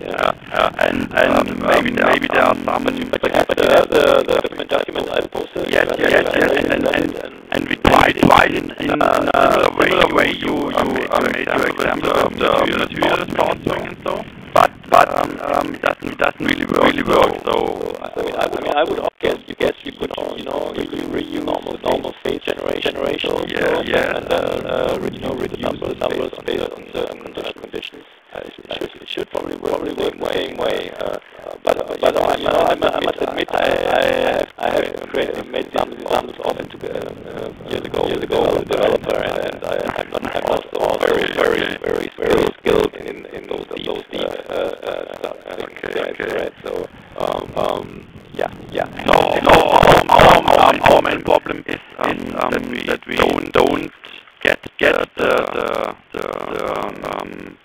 uh, uh, and and um, maybe there maybe there are some But you have the the the document document I posted. yes yes yes and and and- and, and we tried tried in in a similar way way you you um, made your example of the sourcing and so. But um, um, it doesn't it doesn't really work really work. So I mean, I, I mean, I would guess you guess you could you know reuse normal normal phase generation generation Yeah, yeah. and uh, uh, you know reduce the number of space on certain condition conditions. Uh, it, should it should probably work probably work way way. Uh, but uh, but I, you know, I, I must admit I I have I have created made some examples of it uh, uh, years ago years ago as a developer and, and I, I'm not I'm not so very very very very skilled in in those those deep uh, uh, stuff. things, Okay, right, okay. right. So um um yeah yeah. So, so our, our, our, our main problem is, um, um, that, we that we don't don't get get the the, the, the um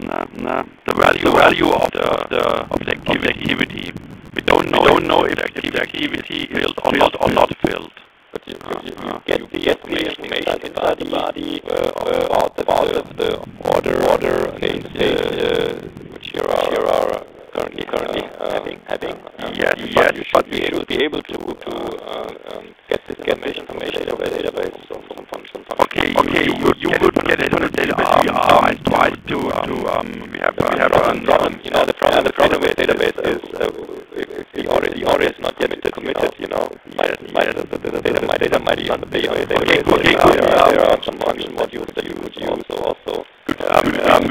nah, nah, the value value of the, the of the activity. activity. We don't know don't know if the activity, activity is filled or not or not filled. But you, you, you get the get the information inside the BAdI uh, about the about the, the order order okay, uh, which you are, you are currently currently uh, having having. Uh, Yes, but yes, you should but be able be able to to uh, um, get this get this information from the database from from from some Okay, okay, you, you would get it from the database. We are try to to um we have we have problem, a problem, you know, the problem, the problem with database is uh, if, if the order, the order is not yet committed, you know, might, might, the, the, the data, might, data might be on the base of the database. okay, there, good, are, um, there are some function modules that you would use also, also. Um, um,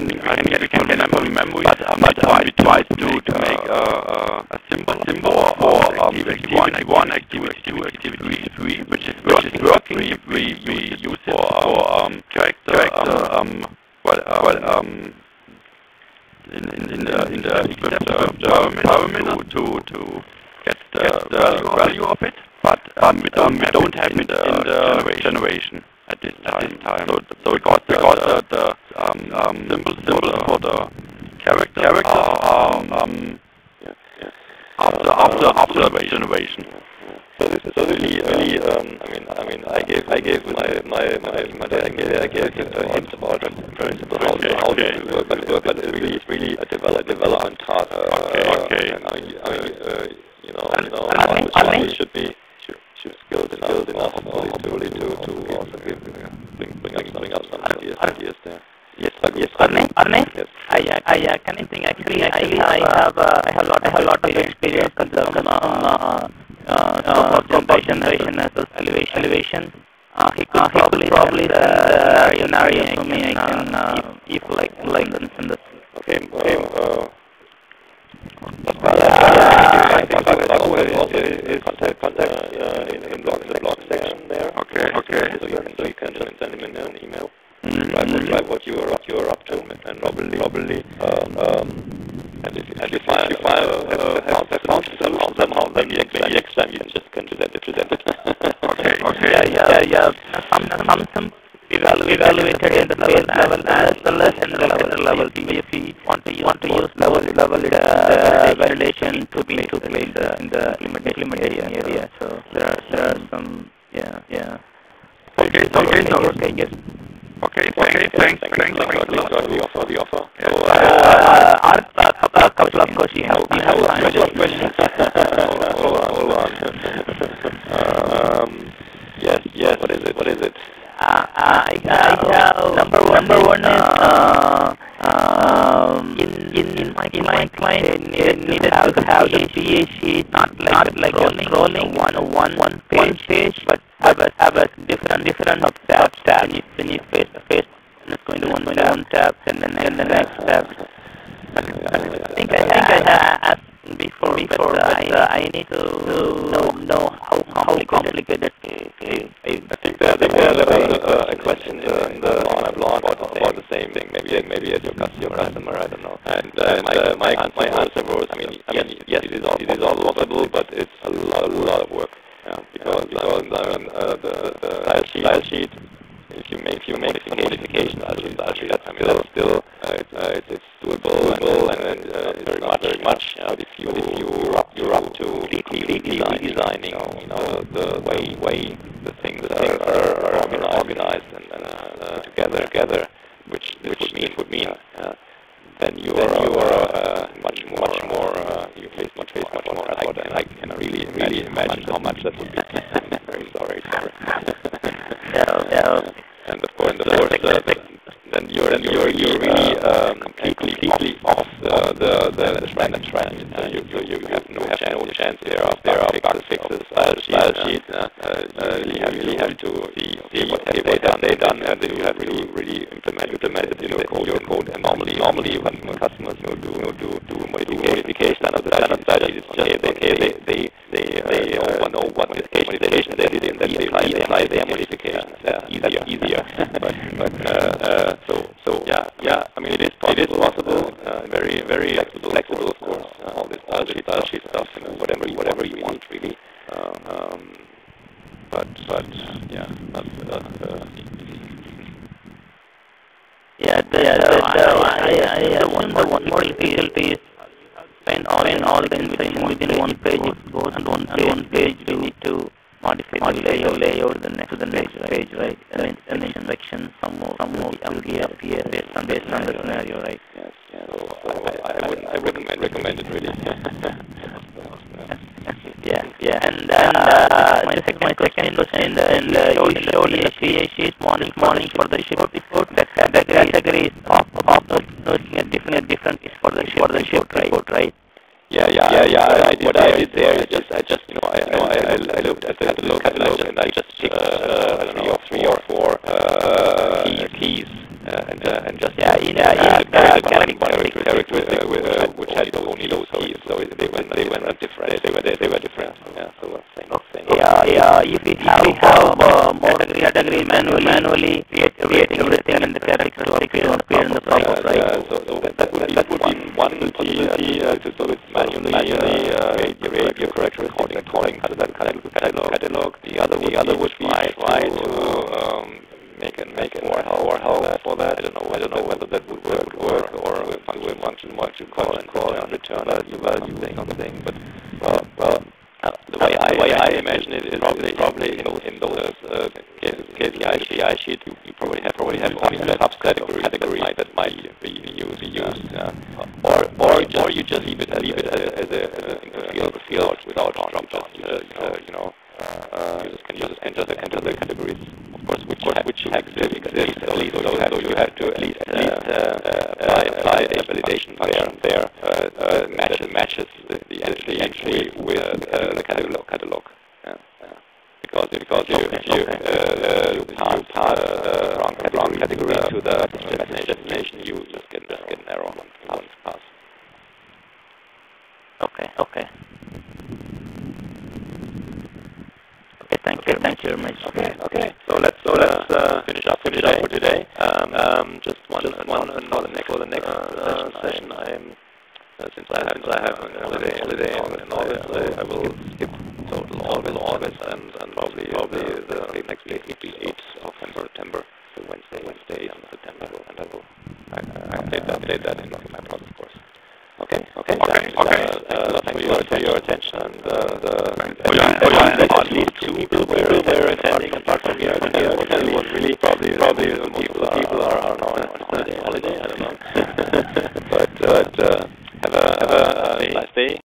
we can we can we can get we can get memory memory, but um, but um, we try to to make a a, a symbol symbol for um, activity one one activity two activity three, which is which is working. We we, we use it for um character character um well uh, well um in in in the in the equipped environment to to to get the value value of it. But um, we don't we don't have it in the generation at this time. So so because because the, the um um symbol symbol for the character character are um after after after the generation. So this is really, really. Um, I mean, I mean, I gave, I gave my, my, my, my I gave, I gave uh, hints about principle how to, how Okay. to work, but, work, but it's really, it's really a develop, development task. Uh, Okay, okay. And I mean, I mean, uh, you know, you know, I think- I think- should be, should, should skilled enough, skilled enough, hopefully, to, to, to also give, uh, bring, bring up, bring up some ideas there. Yes, yes, Arne, Arne, Yes. I, uh, I uh, can I think actually, actually I have, uh, I have lot, I have lot of experience with some, uh, uh, uh, generation, generation as well as elevation, elevation. Uh, he could probably, probably the scenario for me, I can, uh, if like, like in this. Okay, okay, uh, Yeah, I think Baku also is contact, contact uh, in, in blog, the blog section there. Okay, okay. So you can, so you can just send him in an email. Mm. Write, what- what you are up, you are up to, and probably, probably, um, um, and if, and if I, if I uh, have, have found a solution somehow, then next time, next time you just can present it, present it. Okay, okay. Yeah, yeah, yeah. Some, some, some evaluated, evaluated in the base level as well as in the level, level. If we want to use, want to use level, level, uh, validation to be, to play in the, in the implementation area, area. So there are, there are some, yeah, yeah. Okay, okay, so Okay, yes. Okay, okay, thanks, thanks, thanks, Thanks a for the offer, the offer. Yeah. So, Uh, our, a couple, a couple of questions. I We have have a time. couple of questions. hold on, hold on. um, yes, yes. What is it? What is it? Uh, I, I have number one. Number one is uh, um, in in in my in my client it needed to have the PI sheet, not like not like rolling rolling one one one page one page, but have a have a different different of tabs tab. When you when you face to face, and it's going to one tab, one tab, and then and the next tab. But, but I think I think I asked before before, but I uh, uh, I need to know know how complicated it is. I think there, there uh, was a, a, a question in the on blog about, about the same thing, maybe maybe as your customer, customer, I don't know. And, uh, and my, my, my answer was, I mean, I mean, yes, it is all, it is all possible, but it's a lot, a lot of work. Yeah, because because I mean, uh, the the style sheet, style sheet if you make if you make some modifications, actually, actually that's I mean that's still uh, it's, uh, it's, it's doable, doable and, and uh, it's very much very much. But if you if you you're up you're up to completely redesigning, you know, the way way the things are, are, are organized, organized and, and uh, together together, which which would mean would mean. Uh, then you are, you are uh, much more, much more, uh, you face much, face much more effort, and I can really, really imagine how much that would be. very sorry, sorry. Yeah, yeah. And of course, of course, uh, then you're, then you're, you're really um, completely, completely off the, the, the, trend, the trend. Uh, you, you, you have no chance, no chance there of, there of fixes, fixes, sheet, style sheet. Uh, uh, you really have, really have to see, see what have they done, they done, and then you have really, really implement, implemented in your code, your code. And normally, normally when customers you know, do, you know, do, do modification, standard, standard style sheet, it's just, okay, they, they, they, they, they uh, know what modification they did, and then they apply, they apply their modifications. That's easier, easier. but, but, uh, so, so, yeah, yeah, I mean, it is possible, it is possible, uh, very, very flexible, flexible, of course, uh, all this style sheet, style sheet stuff, you know, whatever, whatever you want, really. Um, but, but, yeah, that's, that's, uh, Yeah, the, yeah, the, the, I, I, I assume the one more difficulty is when all in all within within within one page it goes on one page, one page we need to modify the layout layout the next to the next page right? and then and then section some more some more will be appear based on based on the scenario right? yes, yes. So, so I, I wouldn't I wouldn't recommend it really. yeah yeah. And uh, my second my second question and uh, you showed in the morning morning for the shift report that category is of of looking at different different is for the for the shift right? Right Yeah, yeah, yeah, yeah. I, I did, what I did there is just, I just, you know, I, I, I, I looked at the catalog, and I just picked, uh, I don't know, three or four uh, keys uh, and, uh, and just, yeah, yeah, yeah, yeah, characteristic, characteristic, uh, which had only those keys, so they were, they were not different, they were, they, they were different, yeah, so same, same. Yeah, yeah, if we have, we have uh, more categories manually, manually create, create everything in the category appear on appear in the process, right? Yeah, so, so that, that would be, that would be one uh, to sort of manually, manually uh, create your recording, according to that catalog, catalog, catalog. The other, the other would be try to um, make it make it more help more help for that. I don't know. I don't know whether that would work or or with function what you call and call and return value value thing something. But well well. Uh, the way I, the way I imagine it is probably, probably in in those uh, cases, KPI, KPI sheet, you, you probably have probably have only subcategories categories that might be used, be used uh, or or you just, or you just leave it leave it as a, as a, as a field field without just uh, you know uh, users can users can just enter the categories of course which have, which exist exist at least so you have to you have to at least at least apply apply a validation function there uh, matches matches the, the entry entry with the catalog catalog. Yeah, yeah. Because because you if you uh, you pass uh, wrong category, wrong category to the destination, destination you just get just get an error on pass. Okay, okay. Okay, thank you, thank you very much. Okay, okay. So let's so let's uh, finish up finish up for today. Um, um, just one just one for the next for the next uh, session. I'm uh, since I have since I have a holiday holiday in August, I, I will skip total August August and and probably probably the next week will be eighth of September, so Wednesday Wednesday in September, and I will I, I update that update that in my blog of course. Okay, okay. Okay, thanks, uh, okay. Uh, uh, thanks, thanks for your attention. And, uh, the, right. oh, yeah, oh, yeah, yeah, at least two people were there attending apart from here. And there was really, really probably, probably the people, people are, are now on holiday, holiday, I don't know. but but uh, have a, have a nice day.